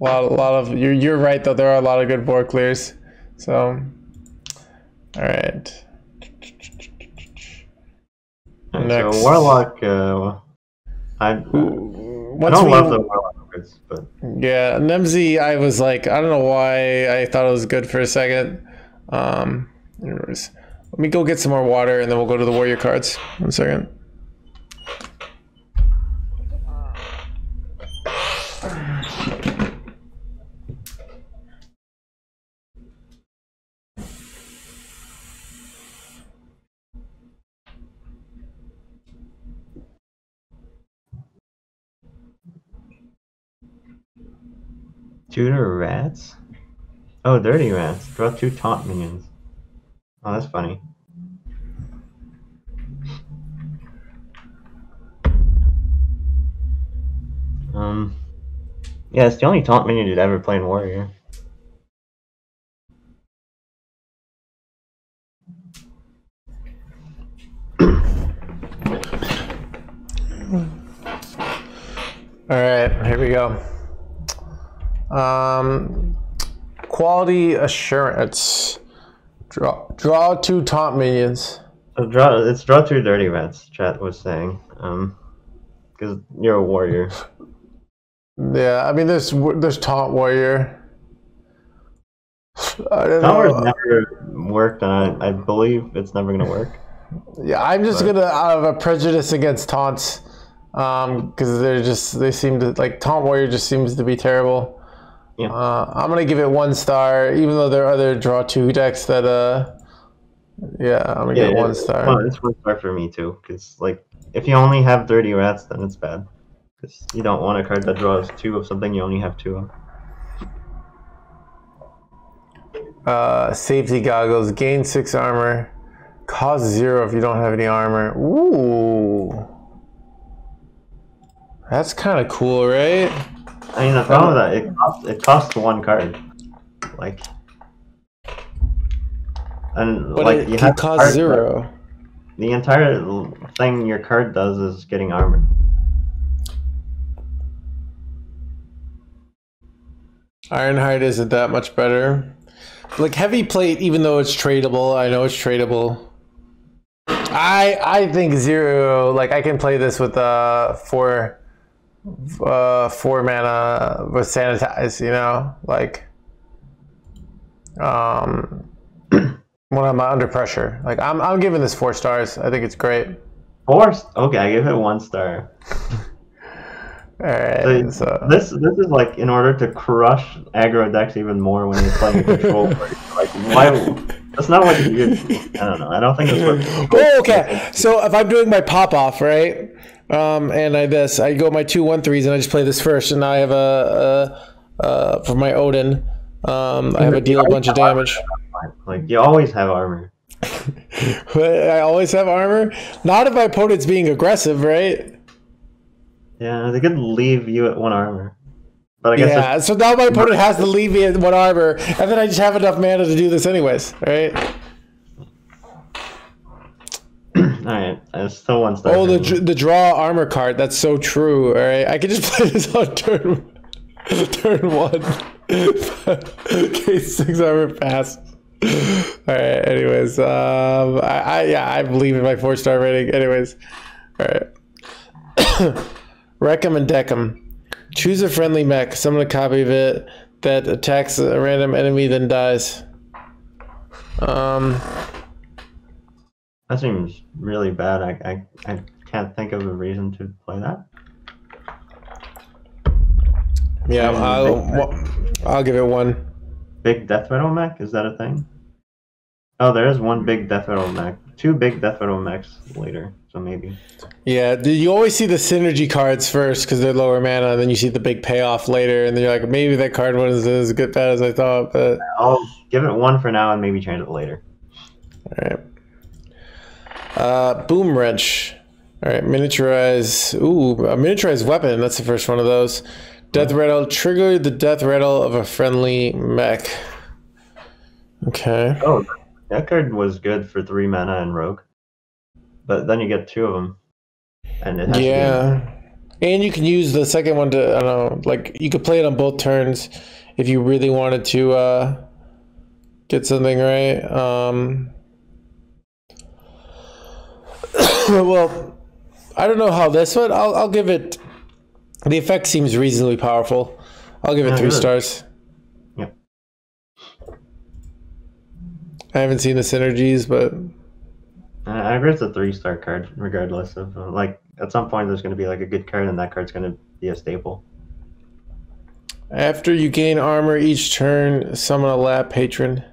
A lot, a lot of you're you're right though. There are a lot of good board clears. So all right. And Next. So warlock, uh, I, I Once don't we, love the warlock but Yeah, Nemsy, I was like, I don't know why I thought it was good for a second. Um, anyways, let me go get some more water and then we'll go to the warrior cards. One second. Tutor rats? Oh, dirty rats. Draw two taunt minions. Oh, that's funny. Um, yeah, it's the only taunt minion you'd ever play in Warrior. All right, here we go. Um, quality assurance. Draw, draw two taunt minions. So draw, it's draw two dirty rats. Chat was saying, um, because you're a warrior. Yeah, I mean, there's there's taunt warrior. I don't Tower's never worked, and I, believe it's never gonna work. Yeah, I'm just But- gonna out of a prejudice against taunts, um, because they're just they seem to like taunt warrior just seems to be terrible. Yeah. Uh, I'm gonna give it one star, even though there are other draw two decks that uh, yeah, I'm gonna Yeah, give it one star. Well, it's one star for me too, because like if you only have dirty rats, then it's bad. Because you don't want a card that draws two of something you only have two of. Uh, safety goggles, gain six armor, cost zero if you don't have any armor. Ooh, that's kind of cool, right? I mean, the problem with that it costs it costs one card, like, and But like it you can have cost zero. The entire thing your card does is getting armor. Ironhide isn't that much better. Like heavy plate, even though it's tradable, I know it's tradable. I I think zero. Like I can play this with uh four uh four mana with sanitize. You know, like um when I'm under pressure. Like I'm I'm giving this four stars. I think it's great. Four. Okay, I give it one star. All right. So So this this is like in order to crush aggro decks even more when you're playing control. Like why? That's not what you. I don't know. I don't think that's what. Oh, okay. So if I'm doing my pop off, right? Um, and I this, I go my two one threes, and I just play this first, and I have a, a, a for my Odyn. Um, I have a deal a bunch of damage. Like you always have armor. I always have armor. Not if my opponent's being aggressive, right? Yeah, they could leave you at one armor. But I guess Yeah. So now my opponent has to leave me at one armor, and then I just have enough mana to do this anyways, right? all right, it's still want star. Oh, the dr- the draw armor card. That's so true. All right, I can just play this on turn turn one. okay, six armor pass. All right. Anyways, um, I, I yeah, I believe in my four star rating. Anyways, all right. Wreck 'em and deck 'em. Choose a friendly mech. Summon a copy of it that attacks a random enemy, then dies. Um. That seems really bad. I, I I can't think of a reason to play that. Yeah, I'll, I'll give it one. Big death rattle mech is that a thing? Oh, there is one big death rattle mech. Two big death rattle mechs later, so maybe. Yeah, do you always see the synergy cards first because they're lower mana, and then you see the big payoff later, and then you're like, maybe that card wasn't as good bad as I thought. But I'll give it one for now and maybe change it later. all right, uh, boom wrench. All right, miniaturize. Ooh, a miniaturized weapon. That's the first one of those. Death rattle. Trigger the death rattle of a friendly mech. Okay. Oh, that card was good for three mana and rogue, but then you get two of them, and it has to be- Yeah. And you can use the second one to, I don't know, like you could play it on both turns if you really wanted to uh, get something right. Um, well, I don't know how this one, I'll, I'll give it, the effect seems reasonably powerful. I'll give it Yeah, three good. stars. I haven't seen the synergies, but I agree it's a three star card, regardless of uh, like at some point there's going to be like a good card, and that card's going to be a staple. after you gain armor each turn, summon a lab patron.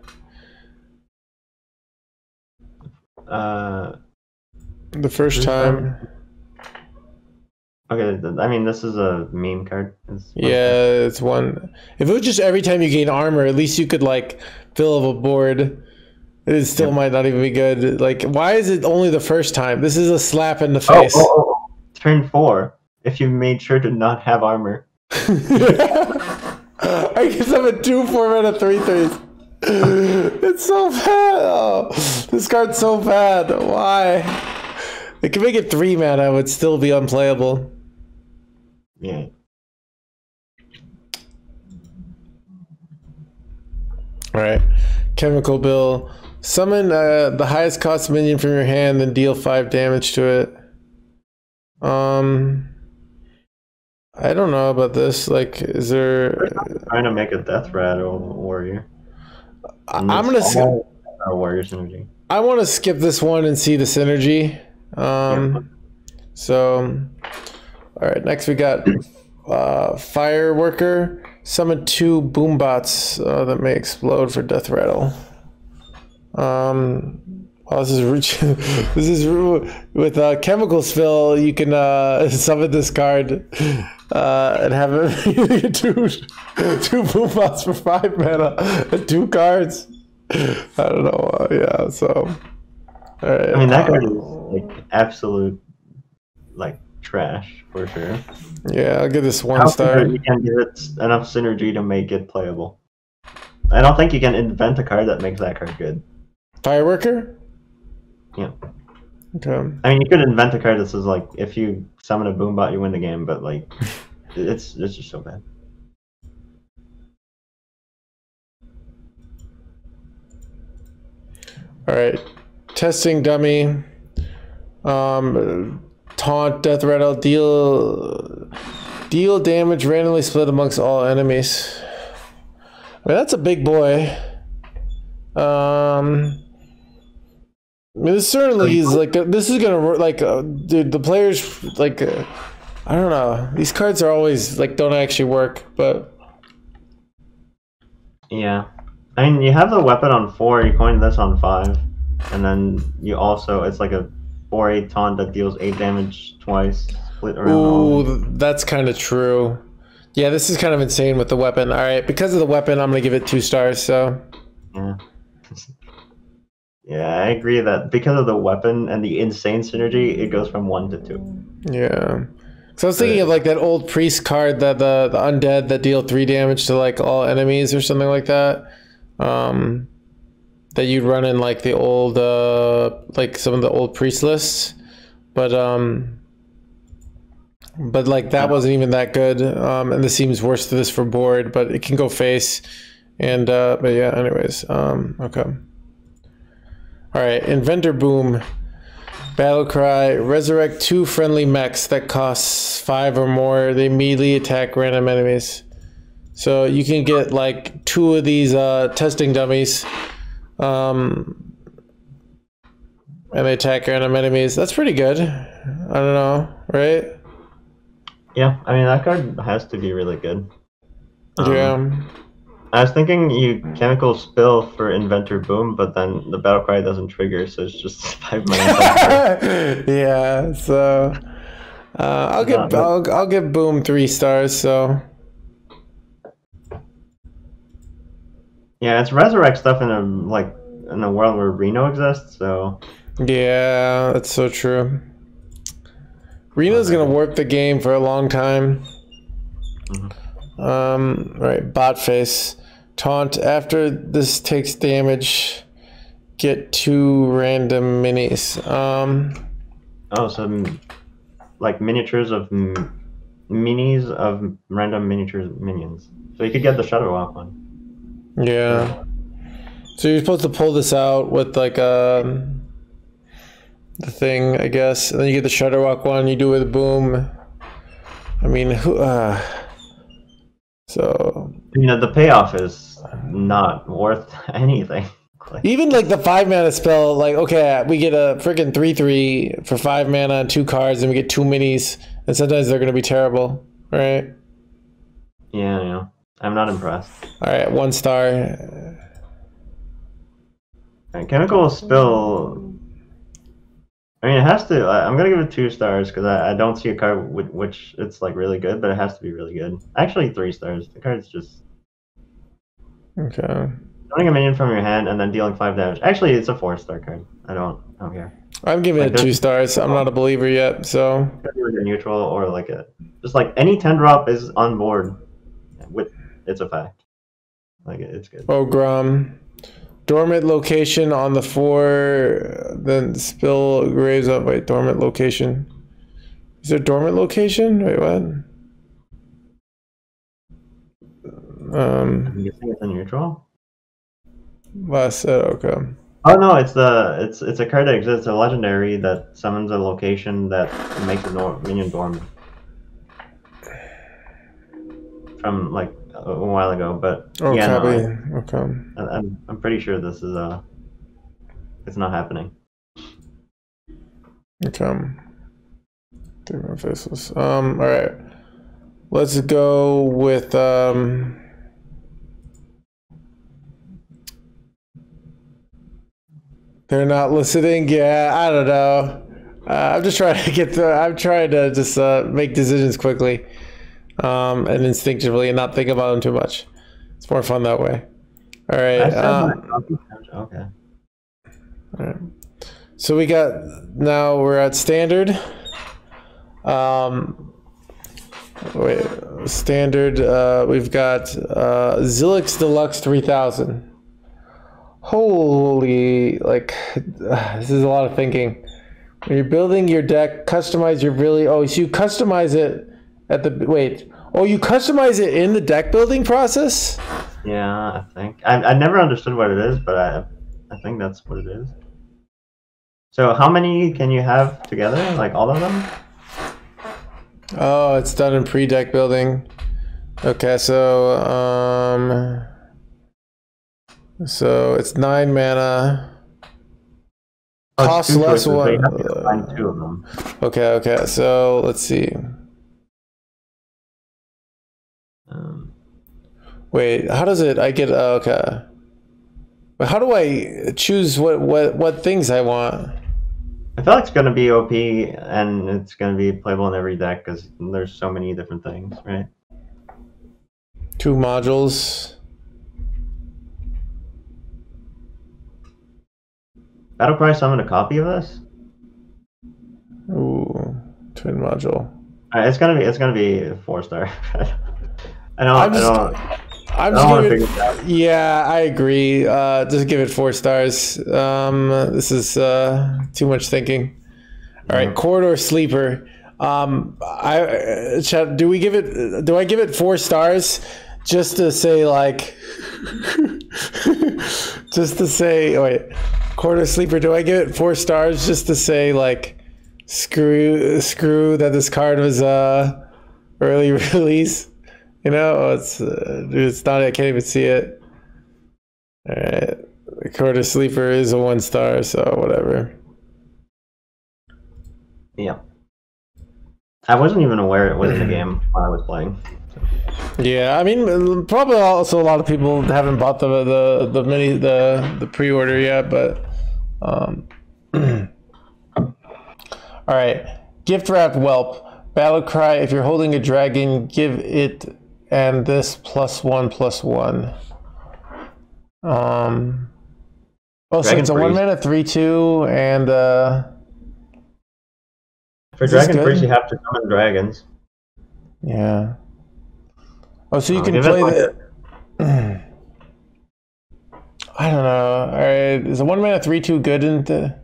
Uh, The first time. okay, th- I mean this is a meme card. It's Yeah, it's one. If it was just every time you gain armor, at least you could like fill up a board. It still might not even be good. Like, why is it only the first time? This is a slap in the Oh, face. oh, oh, oh. Turn four. If you made sure to not have armor. I guess I'm a two, four mana, three threes. It's so bad. Oh, this card's so bad. Why? It could make it three mana, it would still be unplayable. Yeah. All right. Chemical Spill. Summon uh, the highest cost minion from your hand, then deal five damage to it. Um, I don't know about this. Like, is there? Trying to make a death rattle warrior. I'm gonna skip. Warrior synergy. I want to skip this one and see the synergy. Um, so, all right. Next we got uh, fireworker. Summon two boombots uh, that may explode for death rattle. Um, oh, this is rich- this is with a chemical spill. You can uh, summon this card uh, and have it two two boombots for five mana and two cards. I don't know. Uh, yeah, so. All right. I mean, that uh, card is like absolute, like trash for sure. Yeah, I'll give this one How star. You can give it enough synergy to make it playable. I don't think you can invent a card that makes that card good. Fireworker. Yeah. Okay. I mean, you could invent a card that says like, if you summon a boombot, you win the game, but like, it's it's just so bad. All right. Testing dummy. Um, taunt, death rattle, deal deal damage randomly split amongst all enemies. I mean, that's a big boy. Um, I mean, certainly he's like uh, this is gonna work. Like, uh, dude, the players like. Uh, I don't know. These cards are always like don't actually work, but Yeah. I mean, you have the weapon on four, you coin this on five, and then you also, it's like a 4 8 taunt that deals 8 damage twice, split around. Ooh, that's kind of true. Yeah, this is kind of insane with the weapon. All right, because of the weapon, I'm gonna give it two stars. So Yeah. Yeah, I agree that because of the weapon and the insane synergy, it goes from 1 to 2. yeah. So I was thinking of like that old priest card that the the undead that deal three damage to like all enemies or something like that. Um, that you'd run in like the old uh like some of the old priest lists, but um. But like that wasn't even that good, um, and this seems worse to this for board. But it can go face, and uh, but yeah. Anyways, um, okay. All right, inventor boom. Battle cry, resurrect two friendly mechs that costs five or more. They immediately attack random enemies. So you can get like two of these uh, testing dummies. Um, and they attack random enemies. That's pretty good. I don't know, right? Yeah, I mean, that card has to be really good. Um, yeah. I was thinking you chemical spill for Inventor Boom, but then the battle cry doesn't trigger, so it's just 5 minutes. yeah, so uh, I'll give Not- I'll, I'll give Boom three stars. So yeah, it's resurrect stuff in a, like, in a world where Reno exists, so. yeah, that's so true. Reno's gonna work the game for a long time. Um, right, bot face taunt. After this takes damage, get two random minis. Um, Oh, some like miniatures of m- minis of random miniatures minions. So you could get the Shudderwock one. Yeah. So you're supposed to pull this out with like um the thing, I guess, and then you get the Shudderwock one. You do it with boom. I mean, who? Uh, so You know, the payoff is not worth anything. Like, even like the five mana spell, like okay, we get a freaking three three for five mana and two cards, and we get two minis, and sometimes they're gonna be terrible, right? yeah, yeah. I'm not impressed. All right, one star. And Chemical Spill. I mean, it has to. I'm gonna give it two stars because I, I don't see a card with which it's like really good, but it has to be really good. Actually, three stars. The card's just Okay. Running a minion from your hand and then dealing five damage. Actually, it's a four star card. I don't. I don't care. I'm giving Like it two stars. I'm not a believer yet, so like a neutral or like a just like any ten drop is on board. With it's a fact. Like it's good. Oh, Ogrom. Dormant location on the four, then spill graves up. Wait, dormant location. Is there dormant location? Wait, what? Um, I'm guessing it's a neutral. last set, okay. Oh no, it's the it's it's a card that exists, a legendary that summons a location that makes a minion dormant. From like a while ago, but Oh, yeah, no. I- okay. I, I'm I'm pretty sure this is uh, it's not happening. Okay. Three more faces. Um. All right. Let's go with um. They're not listening. Yeah, I don't know. Uh, I'm just trying to get the. I'm trying to just uh, make decisions quickly, um, and instinctively, and not think about them too much. It's more fun that way. All right. I said uh, my copy- okay. So we got now we're at standard. Um, wait, standard. Uh, we've got uh, Zilliax Deluxe three thousand. Holy, like this is a lot of thinking. When you're building your deck, customize your really. Oh, so you customize it at the wait. Oh, you customize it in the deck building process. Yeah, I think I I never understood what it is, but I I think that's what it is. So how many can you have together? Like all of them? Oh, it's done in pre-deck building. Okay, so um, so it's nine mana. Oh, Cost less one. you have to combine two of them. Okay, okay. So let's see. Wait, how does it? I get uh, okay. But how do I choose what what what things I want? I feel like it's gonna be OP and it's gonna be playable in every deck because there's so many different things, right? Two modules. Battle Cry summon a copy of this. Ooh, twin module. It's gonna be it's gonna be four star. I don't I'm I don't I'm just don't want to giving it. Yeah, I agree. Uh, just give it four stars. Um, this is uh, too much thinking. All right, Yeah. corridor sleeper. Um, I do we give it? Do I give it four stars just to say like, just to say oh, wait, corridor sleeper? Do I give it four stars just to say like, screw screw that this card was uh early release? You know, it's uh, dude, it's not. I can't even see it. All right, the corridor sleeper is a one star, so whatever. Yeah. I wasn't even aware it was in the game when I was playing. Yeah, I mean, probably also a lot of people haven't bought the the the mini the the pre order yet, but um. all right, gift wrapped whelp battle cry. If you're holding a dragon, give it and this plus one plus one. Um. Oh, so Dragon it's a one mana three two and uh. For Dragon? Priest, you have to summon dragons. Yeah. Oh, so you I'll can play like the. I don't know. All right, is a one mana three two good into?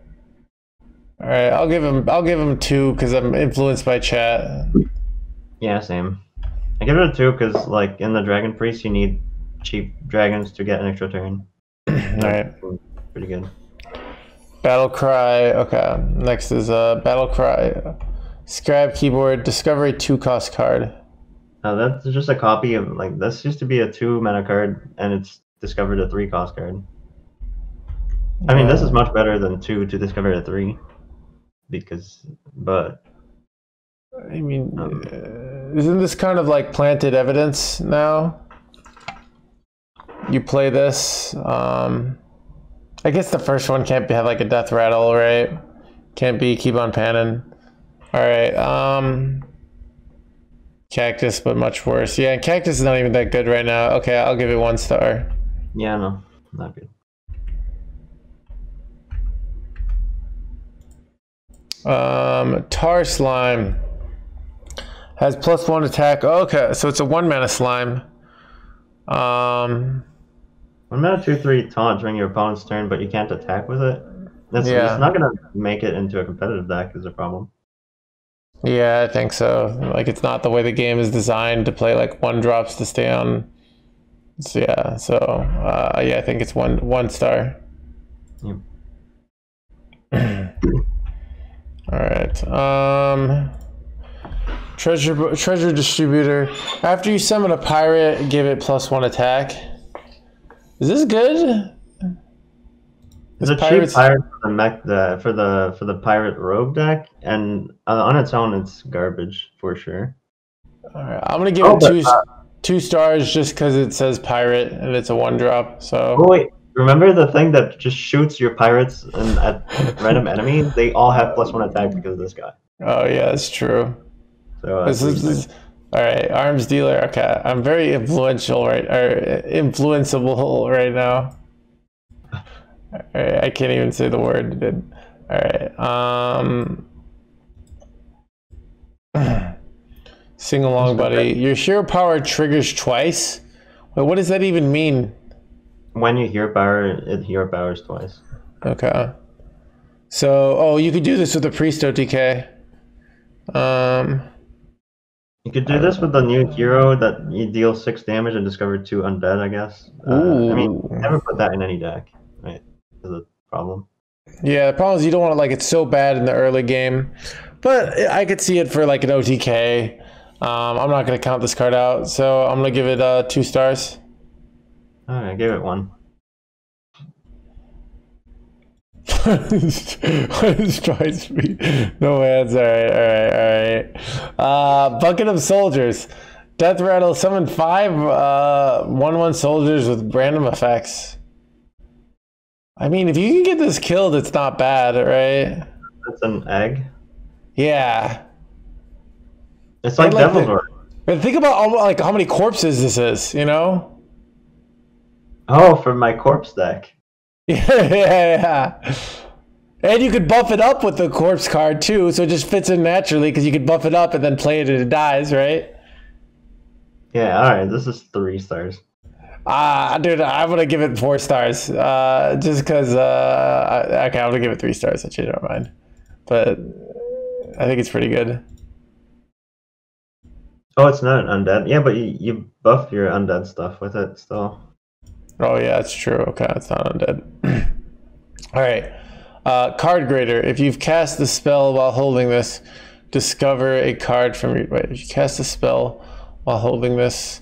All right, I'll give him. I'll give him two because I'm influenced by chat. Yeah, same. I give it a two because, like, in the Dragon Priest, you need cheap dragons to get an extra turn. All right, Pretty good. battle cry. Okay, next is uh battle cry. Scribe keyboard. Discovery two cost card. Uh, that's just a copy of, like, this used to be a two mana card, and it's discovered a three cost card. I mean, this is much better than two to discover a three. Because, but, I mean, Um, uh, isn't this kind of like planted evidence now? You play this. Um, I guess the first one can't be, have like a death rattle, right? Can't be keep on panning. All right. Um, cactus, but much worse. Yeah, cactus is not even that good right now. Okay, I'll give it one star. yeah, no, not good. Um, tar slime has plus one attack. Okay, so it's a one mana slime. Um, One mana two three taunt during your opponent's turn, but you can't attack with it. That's Yeah. it's not gonna make it into a competitive deck is a problem. yeah, I think so. Like, it's not the way the game is designed to play like one drops to stay on. So, yeah, so uh, yeah, I think it's one one star. Yep. All right. Um, Treasure treasure distributor. After you summon a pirate, give it plus one attack. Is this good? It's a cheap pirate for the mech the, for the for the pirate rogue deck, and uh, on its own, it's garbage for sure. All right, I'm gonna give Oh, it two uh, two stars just because it says pirate and it's a one drop. So Oh wait, remember the thing that just shoots your pirates and at random enemies? They all have plus one attack because of this guy. oh yeah, that's true. So uh, This is, this all right. Arms dealer. Okay, I'm very influential right or influenceable right now. All right, I can't even say the word. dude. All right. Um. Sing along, buddy. Your hero power triggers twice. Wait, what does that even mean? when you hear power, it hear powers twice. Okay. So, oh, you could do this with the priest OTK. Um. You could do this with the new hero that you deal six damage and discover two undead. I guess. Uh, I mean, Ooh. never put that in any deck, right? Is a problem. Yeah, the problem is you don't want to like it's so bad in the early game, but I could see it for like an OTK. Um, I'm not gonna count this card out, so I'm gonna give it uh, two stars. All right, I gave it one. What is price speed? No hands. All right, all right, all right. Uh, bucket of soldiers. Death rattle. Summon five uh, one-one soldiers with random effects. I mean, if you can get this killed, it's not bad, right? That's an egg. Yeah. It's like like Devil's the- But think about like how many corpses this is, you know? Oh, for my corpse deck. Yeah, yeah, yeah. And you could buff it up with the corpse card too, so it just fits in naturally because you could buff it up and then play it and it dies, right? Yeah, all right. This is three stars. Ah, dude, I'm gonna give it four stars, uh, just because. Uh, I- okay, I'm gonna give it three stars. I changed my mind, but I think it's pretty good. Oh, it's not an undead. Yeah, but you, you buff your undead stuff with it still. Oh yeah, it's true. Okay, it's not undead. All right. Uh, card grader. If you've cast the spell while holding this, discover a card from your. Wait, if you cast a spell while holding this,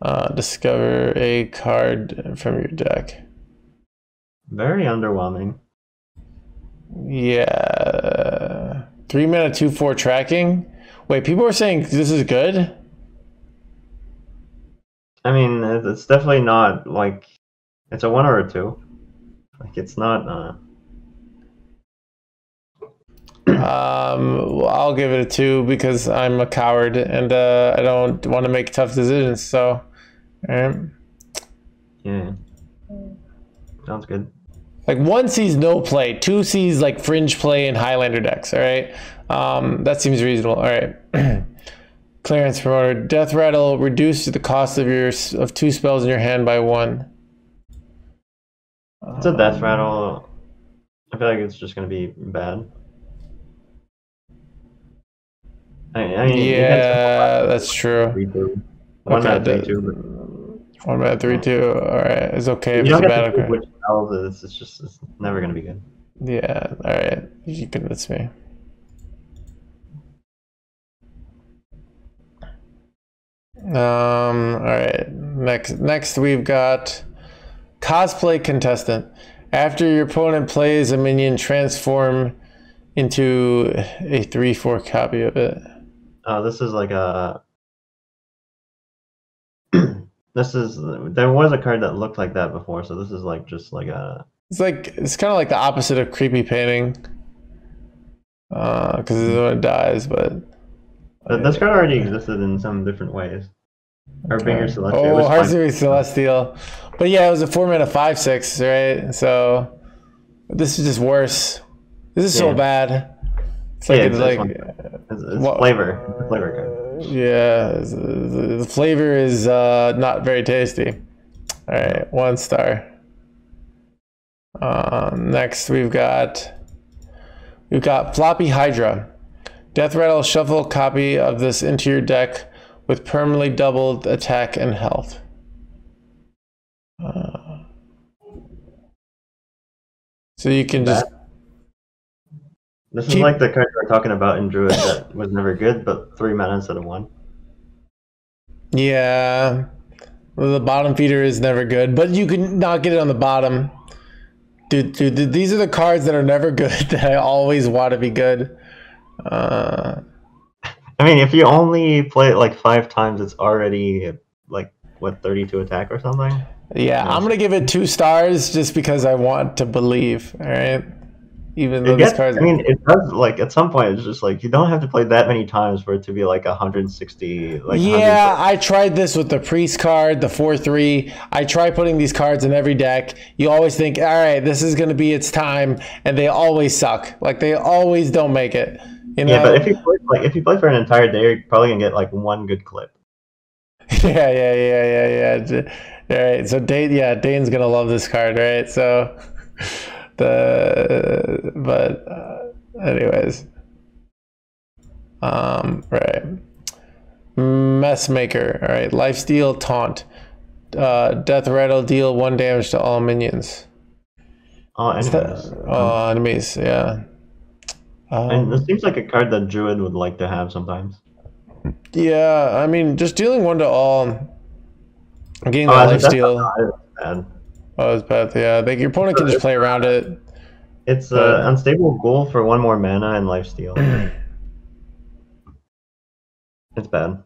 uh, discover a card from your deck. Very underwhelming. Yeah. Three mana, two four tracking. Wait, people are saying this is good. I mean, it's definitely not like it's a one or a two. Like it's not. Uh, Um, I'll give it a two because I'm a coward and uh, I don't want to make tough decisions. So, alright. yeah. Sounds good. like one sees no play, two sees like fringe play in Highlander decks. All right, um, that seems reasonable. All right. Clearance promoter, death rattle, reduces the cost of your of two spells in your hand by one. It's a death rattle. I feel like it's just gonna be bad. I, I mean, Yeah, that's true. three two. One Okay, three two. One bad three two. All right, it's okay if you it's don't a get bad. to which spells it is. It's just it's never gonna be good. Yeah. All right, you convince me. Um. All right. Next. Next, we've got cosplay contestant. After your opponent plays a minion, transform into a three-four copy of it. Oh, this is like a. this is there was a card that looked like that before, so this is like just like a. It's like it's kind of like the opposite of creepy painting. Uh, because it dies, but But this card already existed in some different ways. Harbinger Celestial. Oh, which one- Celestial. But yeah, it was a four mana five six, right? So this is just worse. This is so bad. It's like Yeah, it's it's like. It's, it's What- flavor. It's a flavor card. yeah, the, the flavor is uh, not very tasty. All right, one star. Um, next we've got we've got Floppy Hydra. Death Rattle shuffle a copy of this into your deck with permanently doubled attack and health. Uh, so you can just This is like the card we're talking about in Druid that was never good, but three mana instead of one. Yeah. Well, the bottom feeder is never good, but you can not get it on the bottom. Dude, dude, th- these are the cards that are never good that I always want to be good. Uh, I mean, if you only play it like five times, it's already like what thirty-two attack or something. yeah, I'm gonna give it two stars just because I want to believe. All right, even though It this gets, card's I mean, it does like at some point it's just like you don't have to play that many times for it to be like 160. Like yeah, I tried this with the priest card, the four three. I try putting these cards in every deck. You always think, all right, this is gonna be its time, and they always suck. Like they always don't make it. You know? Yeah, but if you play, like if you play for an entire day, you're probably gonna get like one good clip. yeah, yeah, yeah, yeah, yeah. All right, so Dane, yeah, Dane's gonna love this card, right? So the but uh, anyways, um, right. Messmaker, all right. Lifesteal taunt, uh, death rattle deal one damage to all minions. Oh, anyways. Oh, enemies, yeah. And Um, it seems like a card that Druid would like to have sometimes. yeah, I mean, just dealing one to all. Getting Oh, the I think that's lifesteal. bad. Oh, it's bad. Yeah, like your opponent can just play around it. It's But- uh, unstable ghoul for one more mana and lifesteal. it's bad.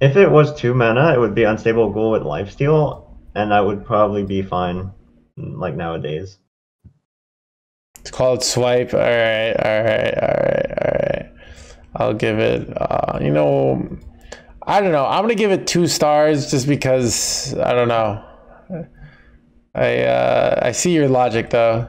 If it was two mana, it would be unstable ghoul with lifesteal, and that would probably be fine, like nowadays. It's called swipe. All right, all right, all right, all right. I'll give it. Uh, you know, I don't know. I'm gonna give it two stars just because I don't know. I uh, I see your logic though.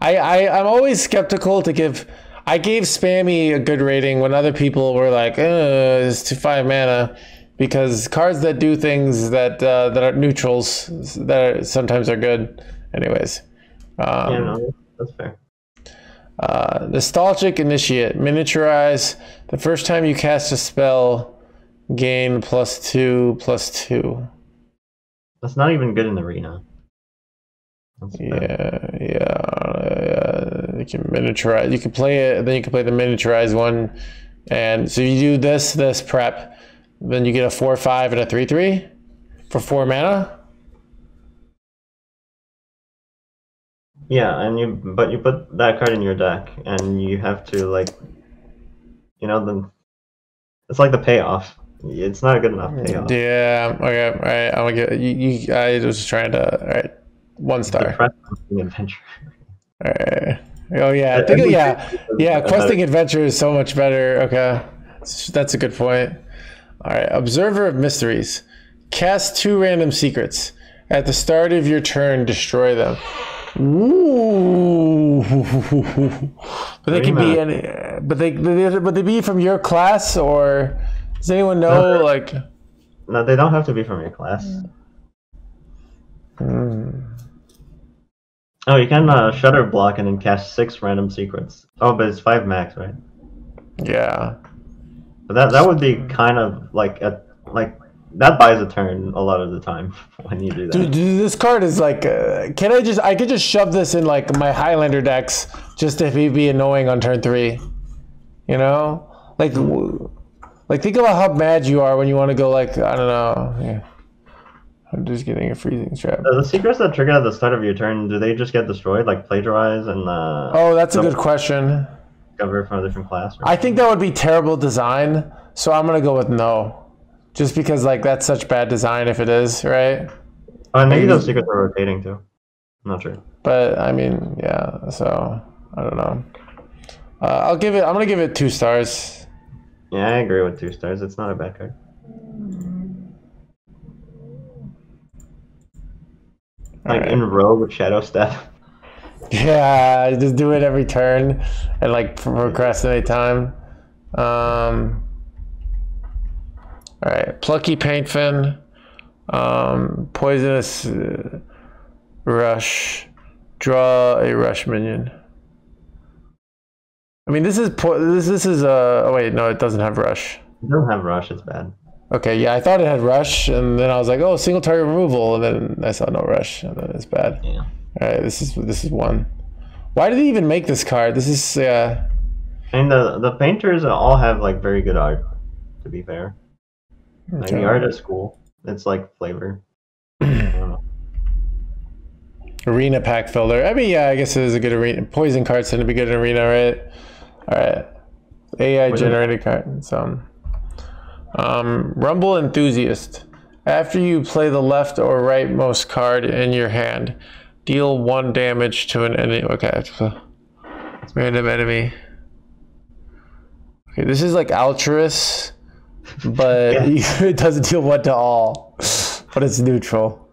I, I I'm always skeptical to give. I gave Spammy a good rating when other people were like, uh, it's to five mana, because cards that do things that uh, that are neutrals that are, sometimes are good. Anyways, um, Yeah, that's fair. uh, nostalgic initiate miniaturize. The first time you cast a spell, gain plus two plus two. That's not even good in arena. Yeah, yeah, yeah. You can miniaturize. You can play it, then you can play the miniaturized one. And so you do this, this prep, then you get a four five and a three three for four mana. Yeah, and you but you put that card in your deck, and you have to like, you know, then it's like the payoff. It's not a good enough payoff. Yeah. Okay. All right. I'm gonna get you. you I was just trying to. All right. One star. Adventure. All right. Oh yeah. I I- think I yeah. Yeah. Questing adventure is so much better. Okay. That's a good point. All right. Observer of mysteries. Cast two random secrets. At the start of your turn, destroy them. Ooh. But they can be any. But they, they. But they be from your class or. Does anyone know? No. Like. No, they don't have to be from your class. hmm. Oh, you can uh, Shudderblock and then cast six random secrets. Oh, but it's five max, right? Yeah. But that that would be kind of like a like that buys a turn a lot of the time when you do that. Dude, dude, this card is like, uh, can I just, I could just shove this in like my Highlander decks just to be, be annoying on turn three. You know? Like, like think about how mad you are when you want to go like, I don't know. Yeah. I'm just getting a freezing trap. Uh, the secrets that trigger at the start of your turn, do they just get destroyed, like plagiarize and uh, Oh, that's a good question. discover from a different class? I think that would be terrible design, so I'm gonna go with no. Just because like that's such bad design if it is, right? and maybe those secrets are rotating too. I'm not sure. But I mean, yeah. So I don't know. Uh, I'll give it. I'm gonna give it two stars. Yeah, I agree with two stars. It's not a bad card. Like Alright. in row with Shadow Step. Yeah, just do it every turn and like procrastinate time. Um, all right, plucky paint fin, um, poisonous uh, rush, draw a rush minion. I mean, this is po- this this is uh oh wait no it doesn't have rush. It doesn't have rush. It's bad. Okay, yeah, I thought it had rush, and then I was like, oh, single target removal, and then I saw no rush, and then it's bad. Yeah. All right, this is this is one. Why did they even make this card? This is uh And the the painters all have like very good art. To be fair, like the art is cool. It's like flavor. I don't know. arena pack filler. I mean, yeah, I guess it is a good arena. Poison cards tend to be good in arena, right? All right. AI What generated card. So, um, Rumble enthusiast. After you play the left or rightmost card in your hand, deal one damage to an enemy. Okay, random enemy. Okay, this is like Altruis, but it doesn't deal one to all, but it's neutral.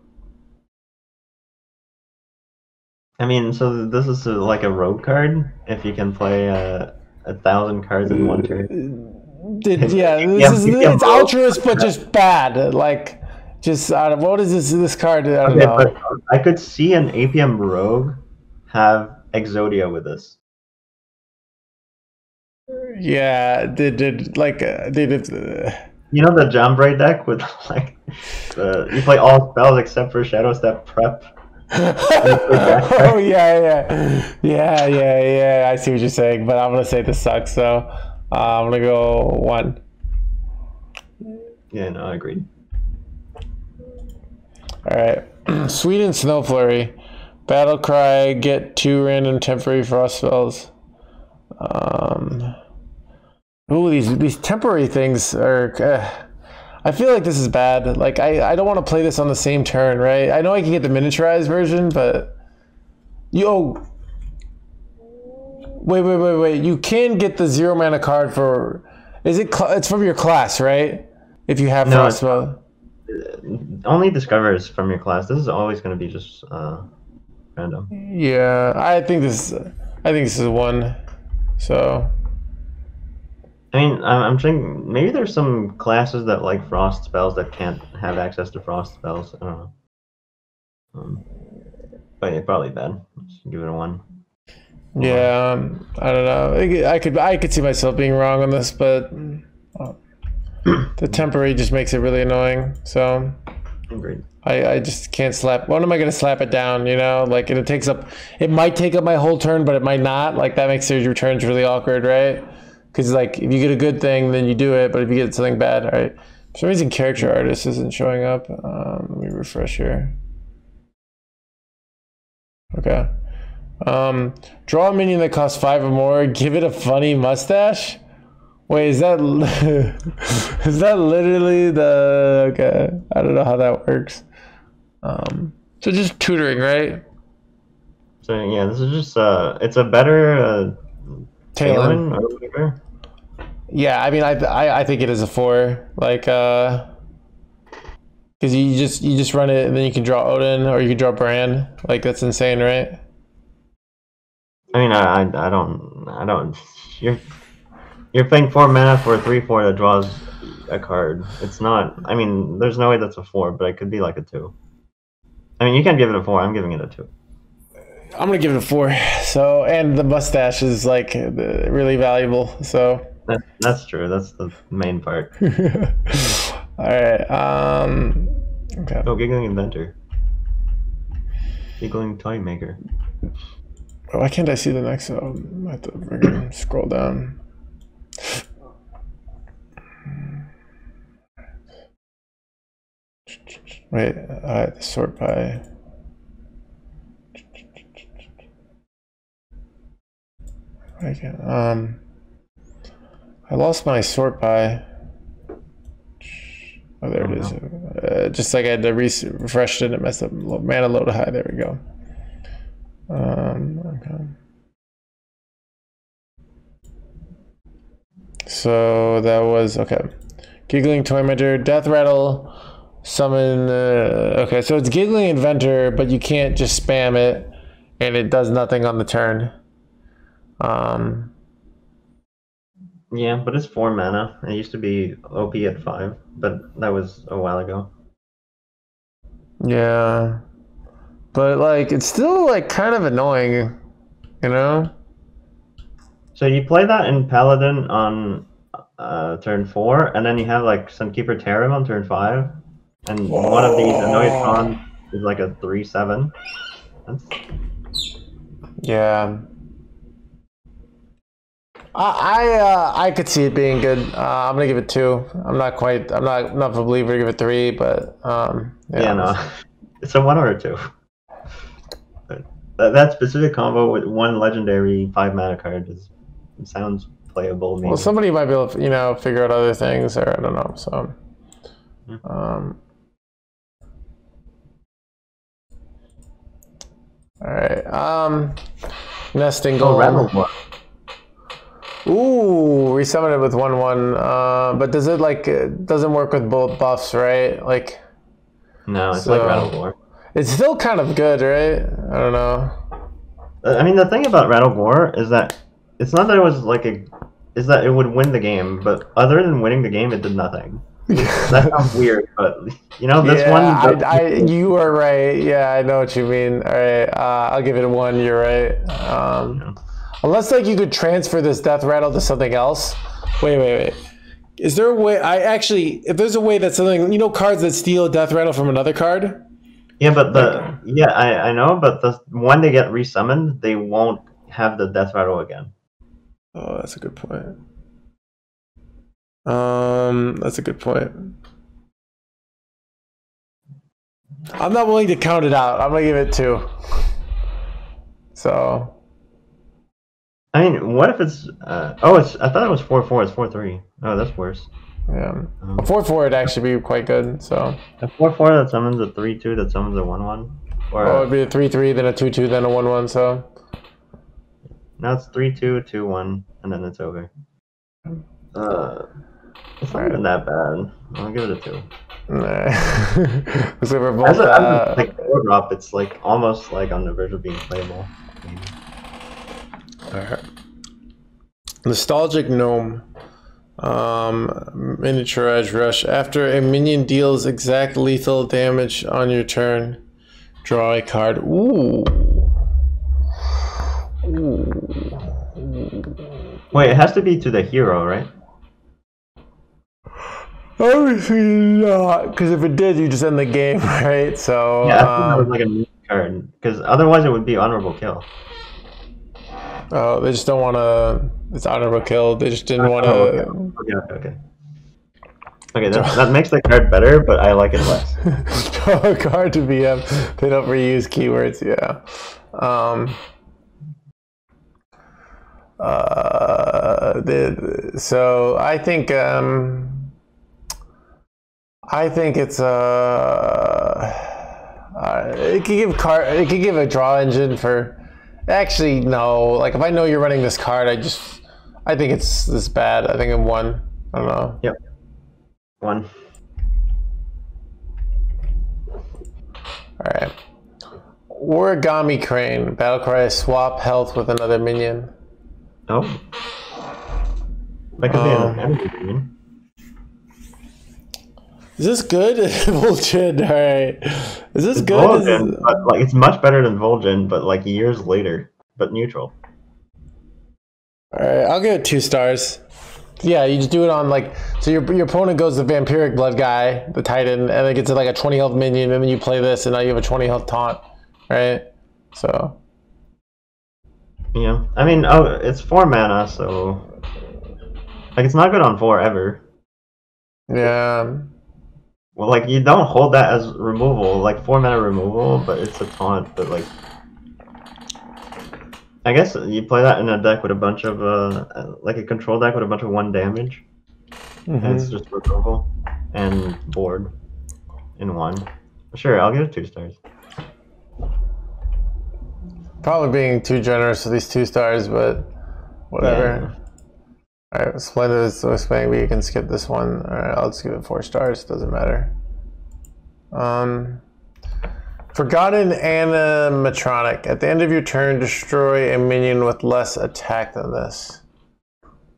I mean, so this is uh, like a rogue card. If you can play uh, a thousand cards in one turn. Did, yeah, this Yeah, is yeah, it's Altruis, but just bad. Like, just I don't, what is this? This card? I don't Okay, know. I could see an APM rogue have Exodia with this. Yeah, they did like uh, did? Uh, You know the Jambray deck with like the you play all spells except for Shadow Step Prep. oh yeah, yeah, yeah, yeah, yeah. I see what you're saying, but I'm gonna say this sucks. So uh, I'm gonna go one. Yeah, no, I agreed. All right, Sweetened Snowflurry, Battle Cry. Get two random temporary frost spells. Um, ooh, these these temporary things are. Uh, I feel like this is bad. Like I, I don't want to play this on the same turn, right? I know I can get the miniaturized version, but you oh. Wait, wait, wait, wait. You can get the zero mana card for. Is it? It's from your class, right? If you have No, frost it's- spell. Only discovers from your class. This is always going to be just uh, random. Yeah, I think this. I think this is one. So I mean, I'm, I'm thinking maybe there's some classes that like frost spells that can't have access to frost spells. I don't know. Um, but yeah, probably bad. Let's give it a one. yeah, um, I don't know. I- could I could see myself being wrong on this, but uh, the temporary just makes it really annoying. So Agreed. I, I just can't slap. When am I gonna slap it down? You know, like and it takes up. It might take up my whole turn, but it might not. Like that makes your returns really awkward, right? Because like if you get a good thing, then you do it. But if you get something bad, all right. For some reason, caricature artist isn't showing up. Um, let me refresh here. Okay. Um, draw a minion that costs five or more. Give it a funny mustache. Wait, is that is that literally the okay? I don't know how that works. Um, so just tutoring, right? So yeah, this is just uh, it's a better uh, Talon. Talon or whatever. Yeah, I mean, I, I I think it is a four. Like, uh, because you just you just run it and then you can draw Odyn or you can draw Brann. Like that's insane, right? I mean, I, I, I don't, I don't. You're, you're paying four mana for a three four that draws a card. It's not. I mean, there's no way that's a four, but it could be like a two. I mean, you can give it a four. I'm giving it a two. I'm gonna give it a four. So, and the mustache is like really valuable. So, That, that's true. That's the main part. all right. Um, okay. Oh, giggling inventor. Giggling toy maker. Why can't I see the next one? I have to scroll down. Wait, I have to sort by. I can um. I lost my sort by. Oh, there it is. Uh, just like I had to re- refresh it and it messed up. Mana load high. There we go. Um, okay. So that was okay. Giggling Toy Inventor, Death Rattle, summon. Uh, okay, so it's Giggling Inventor, but you can't just spam it, and it does nothing on the turn. Um, Yeah, but it's four mana. It used to be OP at five, but that was a while ago. yeah, but like it's still like kind of annoying, you know? So you play that in Paladin on uh, turn four, and then you have like Sunkeeper Tarim on turn five, and one of these Annoytron is like a three seven. That's Yeah. I I, uh, I could see it being good. Uh, I'm gonna give it two. I'm not quite. I'm not enough of a believer to give it three, but um, yeah. Yeah, no, it's a one or a two. That, that specific combo with one legendary five mana card is sounds playable. Maybe. Well, somebody might be able to, you know, figure out other things, or I don't know. So, um, all right. Um, nesting oh, goal. War. Ooh, resummon it with one one. Uh, but does it like it doesn't work with both buffs, right? Like No, it's So- like Rattlegore. it's still kind of good, right? I don't know. Uh, I mean, the thing about Rattlegore is that it's not that it was like a, is that it would win the game, but other than winning the game, it did nothing. That sounds weird, but you know, this yeah, one. I, I, you are right. Yeah, I know what you mean. All right, uh, I'll give it a one. You're right. Um, Yeah. Unless like you could transfer this death rattle to something else. Wait, wait, wait. Is there a way? I actually, if there's a way that something, you know, cards that steal death rattle from another card. Yeah, but the yeah, I, I know, but the when they get resummoned, they won't have the death rattle again. Oh, that's a good point. Um, that's a good point. I'm not willing to count it out. I'm gonna give it two. So I mean, what if it's uh, oh, it's I thought it was four four. It's four three. Oh, that's worse. yeah, Um, four four would actually be quite good. So a four four that summons a three two that summons a one one, or oh, it'd be a three three, then a two two, then a one one. So now it's three two two one, and then it's over. Uh, it's not even that bad. I'll give it a two. nah. like we're both. As a, Uh, like four drop, it's like almost like on the verge of being playable. maybe. Alright. Nostalgic Gnome. Um, miniature Edge Rush. After a minion deals exact lethal damage on your turn, draw a card. Ooh. Ooh. Wait, it has to be to the hero, right? Obviously not, because if it did, you just end the game, right? So, Yeah, I thought that was um, like a card because otherwise it would be honorable kill. Oh, they just don't want to. It's honorable kill. They just didn't want to. Oh, okay. Okay, okay, okay. That, that makes the card better, but I like it less. draw a card to BM. They don't reuse keywords. Yeah. Um, uh, the, so I think um, I think it's uh, uh, it could give card it could give a draw engine for actually no like if I know you're running this card I just I think it's this bad I think I'm one I don't know Yep. One. All right. Origami Crane. Battle cry swap health with another minion. Oh. That could Um, an energy minion. Is this good? Bullshit. All right. Is this good? Is- Vol'jin, but like it's much better than Vol'jin, but like years later, but neutral. All right. I'll give it two stars. Yeah, you just do it on like so your your opponent goes the vampiric blood guy, the titan, and then gets like a twenty health minion, and then you play this, and now you have a twenty health taunt, right? So Yeah. I mean, oh, it's four mana, so like it's not good on four ever. yeah, Well, like you don't hold that as removal, like four mana removal, but it's a taunt. But like, I guess you play that in a deck with a bunch of uh, like a control deck with a bunch of one damage, and Mhm. it's just removal and board in one. Sure, I'll give it two stars. probably being too generous with these two stars, but whatever. All right, Splendid is so explaining, but you can skip this one. All right, I'll just give it four stars. Doesn't matter. Um, Forgotten Animatronic. At the end of your turn, destroy a minion with less attack than this.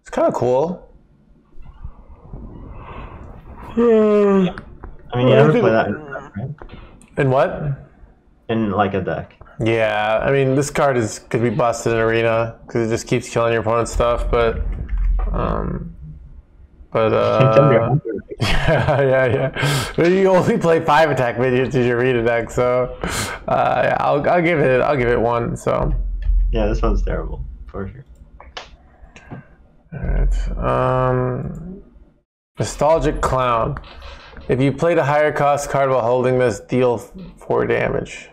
It's kind of cool. Hmm. I mean, you never play that in, deck, right? And what? in like a deck. Yeah, I mean, this card is could be busted in arena because it just keeps killing your opponent's stuff. But, um, but uh, yeah, yeah, yeah. But you only play five attack minions in your arena deck, so uh, yeah, I'll I'll give it I'll give it one. So, yeah, this one's terrible for sure. Alright. Um, Nostalgic Clown. If you played a higher cost card while holding this, deal four damage.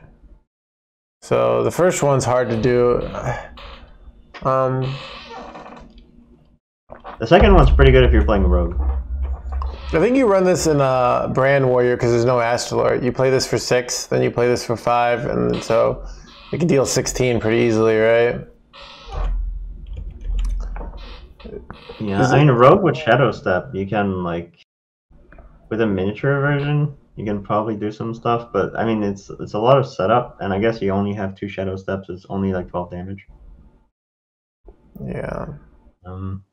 So the first one's hard to do. Um, The second one's pretty good if you're playing Rogue. I think you run this in uh, Brann Warrior because there's no Astrolord. You play this for six, then you play this for five, and so you can deal 16 pretty easily, right? Yeah, Is I mean, Rogue with Shadow Step, you can like with a miniature version, you can probably do some stuff. But I mean, it's it's a lot of setup, and I guess you only have two Shadow Steps. It's only like 12 damage. Yeah. Um,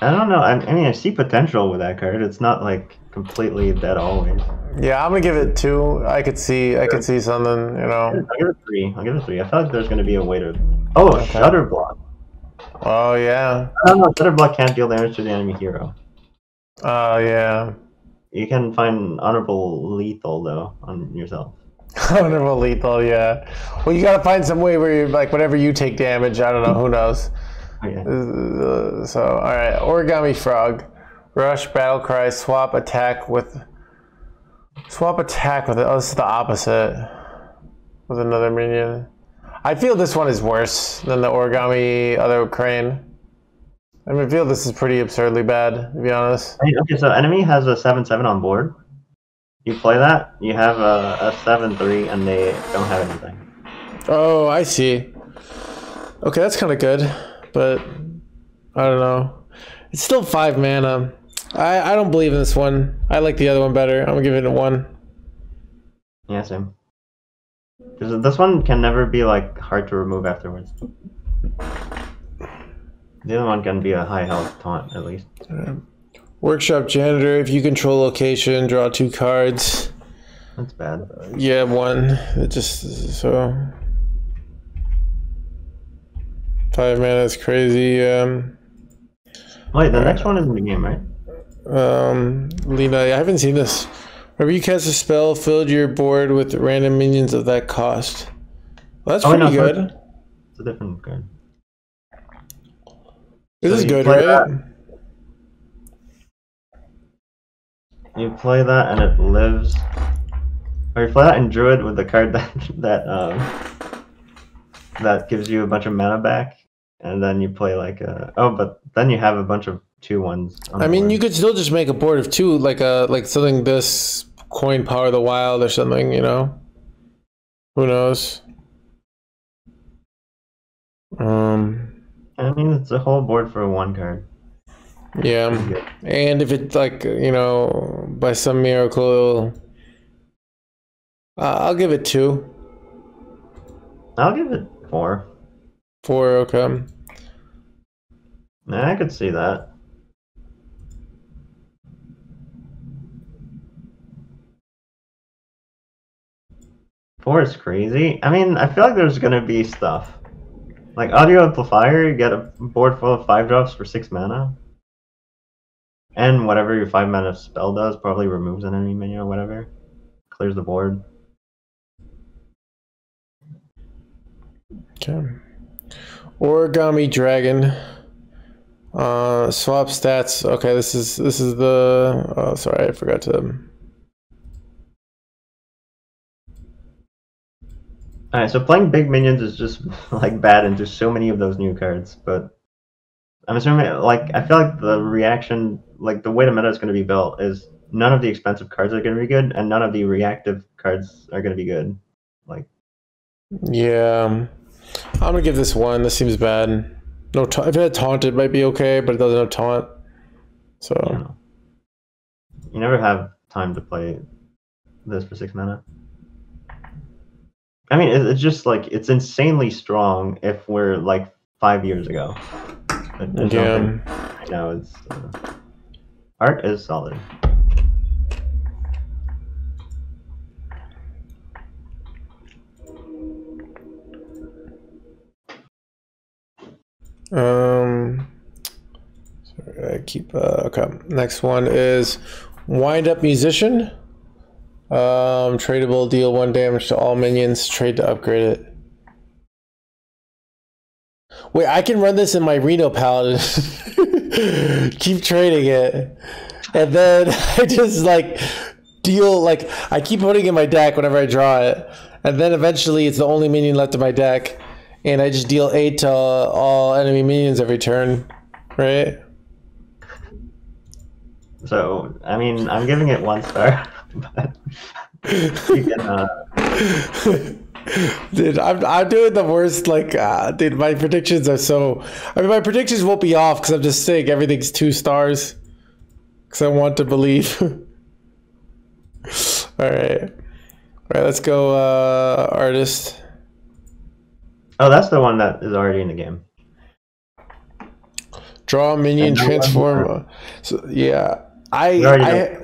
I don't know. I, I mean, I see potential with that card. It's not like completely dead always. Yeah, I'm gonna give it two. I could see, I could see something, you know. I'll give it three. I'll give it three. I feel like there's going to be a way to. Oh, Okay. Shudderblock. Oh yeah. I don't know. Shudderblock can't deal damage to the enemy hero. Oh yeah. You can find honorable lethal though on yourself. Honorable lethal, yeah. Well, you gotta find some way where you're like whenever you take damage. I don't know. Who knows? Uh, So, all right. Origami frog, rush, battle cry, swap attack with. Swap attack with. Oh, this is the opposite. With another minion. I feel this one is worse than the origami other crane. I mean, I feel this is pretty absurdly bad, to be honest. Okay, so enemy has a seven seven on board. You play that, you have a, a seven three, and they don't have anything. Oh, I see. Okay, that's kind of good, but I don't know. It's still five mana. I, I don't believe in this one. I like the other one better. I'm gonna give it a one. Yeah, same. Because this one can never be like hard to remove afterwards. The other one can be a high health taunt at least. Workshop janitor. If you control location, draw two cards. That's bad. Yeah, one. It just so five mana is crazy. Um, Wait, the next one is in the game, right? um, Lena, I haven't seen this. Whenever you cast a spell, fill your board with random minions of that cost. Well, that's Oh, pretty sorry. good. It's a different card. This So is good, right? You play that and it lives. Or you play that in Druid with the card that that um that gives you a bunch of mana back, and then you play like a oh, but then you have a bunch of two ones. on I mean, board. you could still just make a board of two, like a like something this coin power of the wild or something. You know, who knows? Um, I mean, it's a whole board for one card. yeah. And if it's like you know, by some miracle, uh, I'll give it two. I'll give it four. Four, okay. Nah, I could see that. Four is crazy. I mean, I feel like there's gonna be stuff. Like audio amplifier, you get a board full of five drops for six mana. And whatever your five mana spell does probably removes an enemy minion or whatever. Clears the board. Okay. Origami dragon. Uh, swap stats. Okay, this is this is the. Oh, sorry, I forgot to. Alright, so playing big minions is just like bad and just so many of those new cards, but I'm assuming like I feel like the reaction like the way the meta is gonna be built is none of the expensive cards are gonna be good and none of the reactive cards are gonna be good. Like Yeah, I'm gonna give this one. This seems bad. No, ta- if it had taunt, it might be okay, but it doesn't have taunt. So know. You never have time to play this for six mana. I mean, it's just like it's insanely strong if we're like five years ago. There's yeah, I know it's uh, art is solid. Um, sorry, I keep. Uh, okay, next one is wind up musician. Um, tradable, deal one damage to all minions. Trade to upgrade it. Wait, I can run this in my Reno Paladin. keep trading it, and then I just like deal like I keep putting in my deck whenever I draw it, and then eventually it's the only minion left in my deck, and I just deal eight to all enemy minions every turn, right? So I mean, I'm giving it one star, but you can. Uh... Dude, I'm, I'm doing the worst. Like, uh, dude, my predictions are so. I mean, my predictions won't be off because I'm just saying everything's two stars. Because I want to believe. All right. All right, let's go, uh, artist. Oh, that's the one that is already in the game. Draw a minion, transform. So, yeah, I I,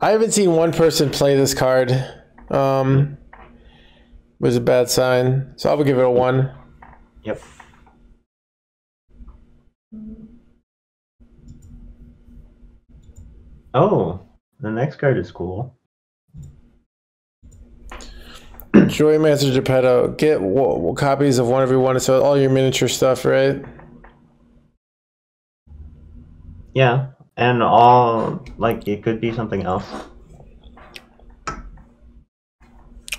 I haven't seen one person play this card. Um, was a bad sign. So I would give it a one. Yep. Oh, the next card is cool. Joy Master Geppetto. Get w- w- copies of one every one. So all your miniature stuff, right? Yeah, and all like it could be something else.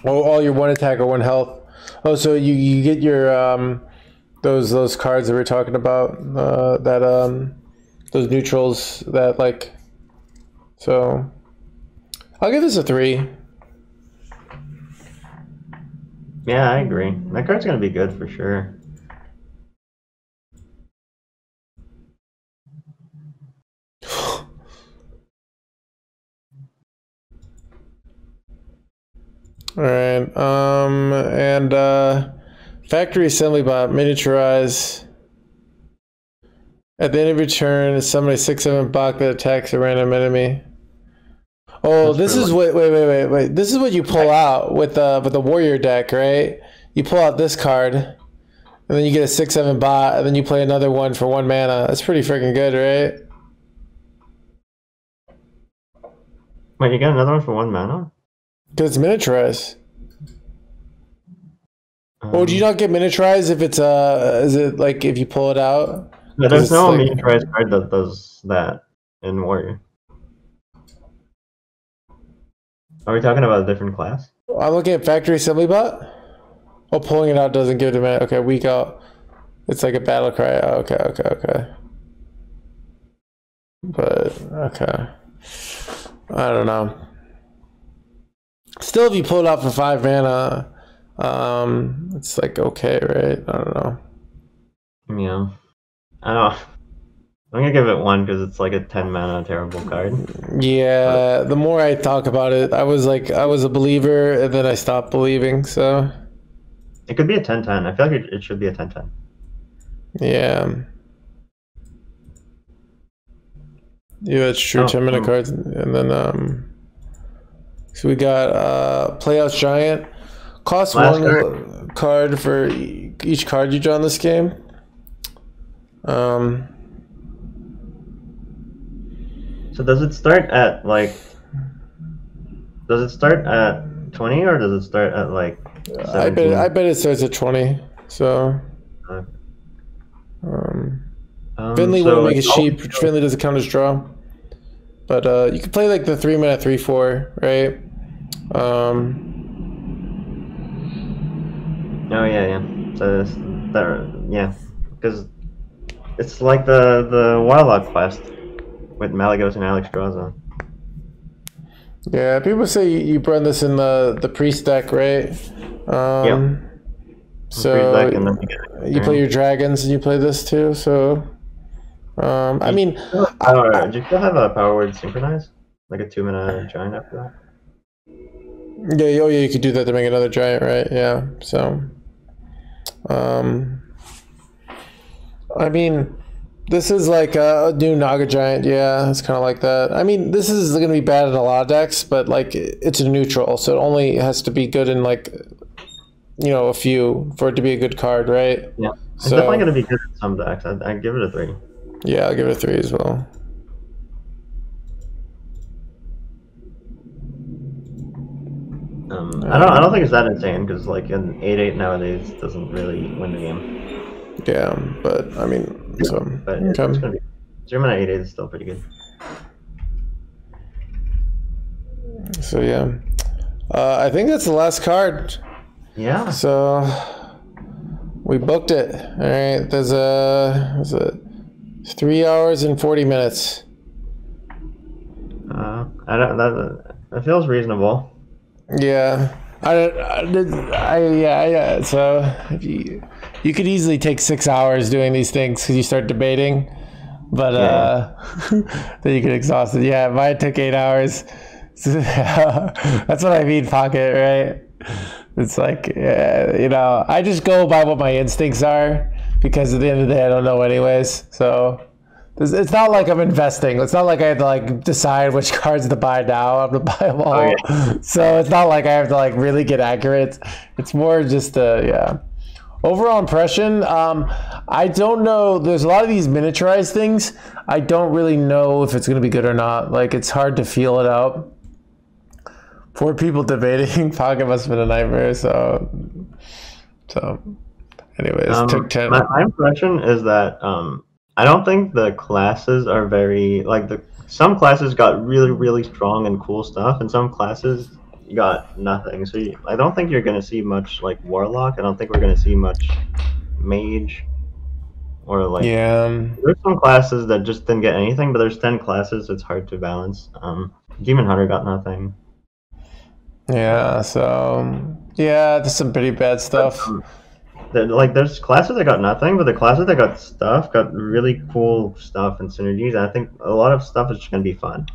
Oh, all your one attack or one health. Oh, so you, you get your um, those those cards that we are talking about. Uh, that um, those neutrals that like. So, I'll give this a three. Yeah, I agree. That card's gonna be good for sure. All right. Um, and uh, factory assembly bot miniaturize. At the end of your turn, a six seven bot that attacks a random enemy. Oh, That's this is what. Wait, wait, wait, wait. This is what you pull out with the with the warrior deck, right? You pull out this card, and then you get a six seven bot, and then you play another one for one mana. That's pretty freaking good, right? Wait, you got another one for one mana? Because it's miniaturized. Um, oh, do you not get miniaturized if it's uh is it like if you pull it out? No, there's no like... miniaturized card that does that in Warrior. Are we talking about a different class? I'm looking at factory assembly bot. Oh, pulling it out doesn't give it a minute. Okay, weak out. It's like a battle cry. Oh, okay, okay, okay. But okay, I don't know. Still, if you pull it out for five mana, um, it's like okay, right? I don't know. Yeah, I don't. I'm gonna give it one because it's like a ten mana terrible card. Yeah, but... the more I talk about it, I was like, I was a believer, and then I stopped believing. So it could be a 10-10. I feel like it, it should be a 10-10. Yeah. Yeah, that's true. Oh, 10 minute oh. cards, and then um. So we got uh, Playhouse Giant. Cost Last one card. card for each card you draw in this game. Um. So does it start at like? Does it start at twenty or does it start at like? 17? I bet I bet it starts at twenty. So. Um, um, Finley so wouldn't make it cheap. Finley doesn't count as draw. But uh, you can play like the three minute three four, right? Um. Oh yeah, yeah. So that yeah, because it's like the the Warlock quest with Malygos and Alexstrasza. Yeah, people say you, run this in the the priest deck, right? Um, yeah. So you, you play your dragons and you play this too. So um, I mean, I, don't know. Do you still have a power word synchronize? Like a two mana giant after that? Yeah, oh yeah, you could do that to make another giant, right? Yeah. So, um, I mean, this is like a new Naga giant. Yeah, it's kind of like that. I mean, this is going to be bad in a lot of decks, but like it's a neutral, so it only has to be good in like you know a few for it to be a good card, right? Yeah, it's so, definitely going to be good in some decks. I'd, I'd give it a three. Yeah, I'll give it a three as well. Um, I don't. I don't think it's that insane because like an eight eight nowadays doesn't really win the game. Yeah, but I mean, so But it's okay. gonna be mana eight is still pretty good. So yeah, uh, I think that's the last card. Yeah. So we booked it. All right, there's a is it three hours and forty minutes. Uh, I don't. That, that feels reasonable. Yeah, I don't. I, did- I yeah yeah. So if you you could easily take six hours doing these things because you start debating, but uh, then you get exhausted. Yeah, mine took eight hours. That's what I mean, pocket, right? It's like, yeah, you know, I just go by what my instincts are because at the end of the day, I don't know anyways. So it's it's not like I'm investing. It's not like I have to like decide which cards to buy now. I'm gonna buy them all. Oh, So it's not like I have to like really get accurate. It's more just uh yeah. Overall impression, um, I don't know. There's a lot of these miniaturized things. I don't really know if it's gonna be good or not. Like it's hard to feel it out. Four people debating. Pocket must have been a nightmare. So, so, anyways, Um, took ten. My, my impression is that um, I don't think the classes are very like the some classes got really really strong and cool stuff, and some classes got nothing. So you, I don't think you're gonna see much like warlock. I don't think we're gonna see much mage or like yeah. there's some classes that just didn't get anything, but there's ten classes. It's hard to balance. Um, Demon Hunter got nothing. Yeah, so yeah, there's some pretty bad stuff. Um, like there's classes that got nothing, but the classes that got stuff got really cool stuff and synergies. And I think a lot of stuff is just gonna be fun.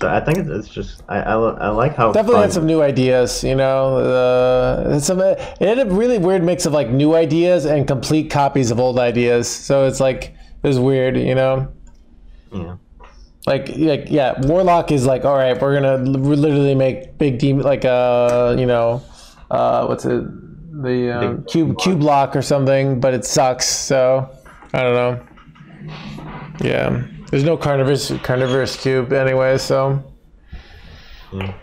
So I think it's, just I, I, I like how Definitely fun- had some new ideas, you know. Uh, some it had a really weird mix of like new ideas and complete copies of old ideas. So it's like it was weird, you know. yeah. Like like yeah, Warlock is like all right, we're gonna literally make big demon like uh you know uh what's it the um, cube Cubelock or something, but it sucks. So I don't know. Yeah, there's no carnivorous carnivorous cube anyway, so. Mm.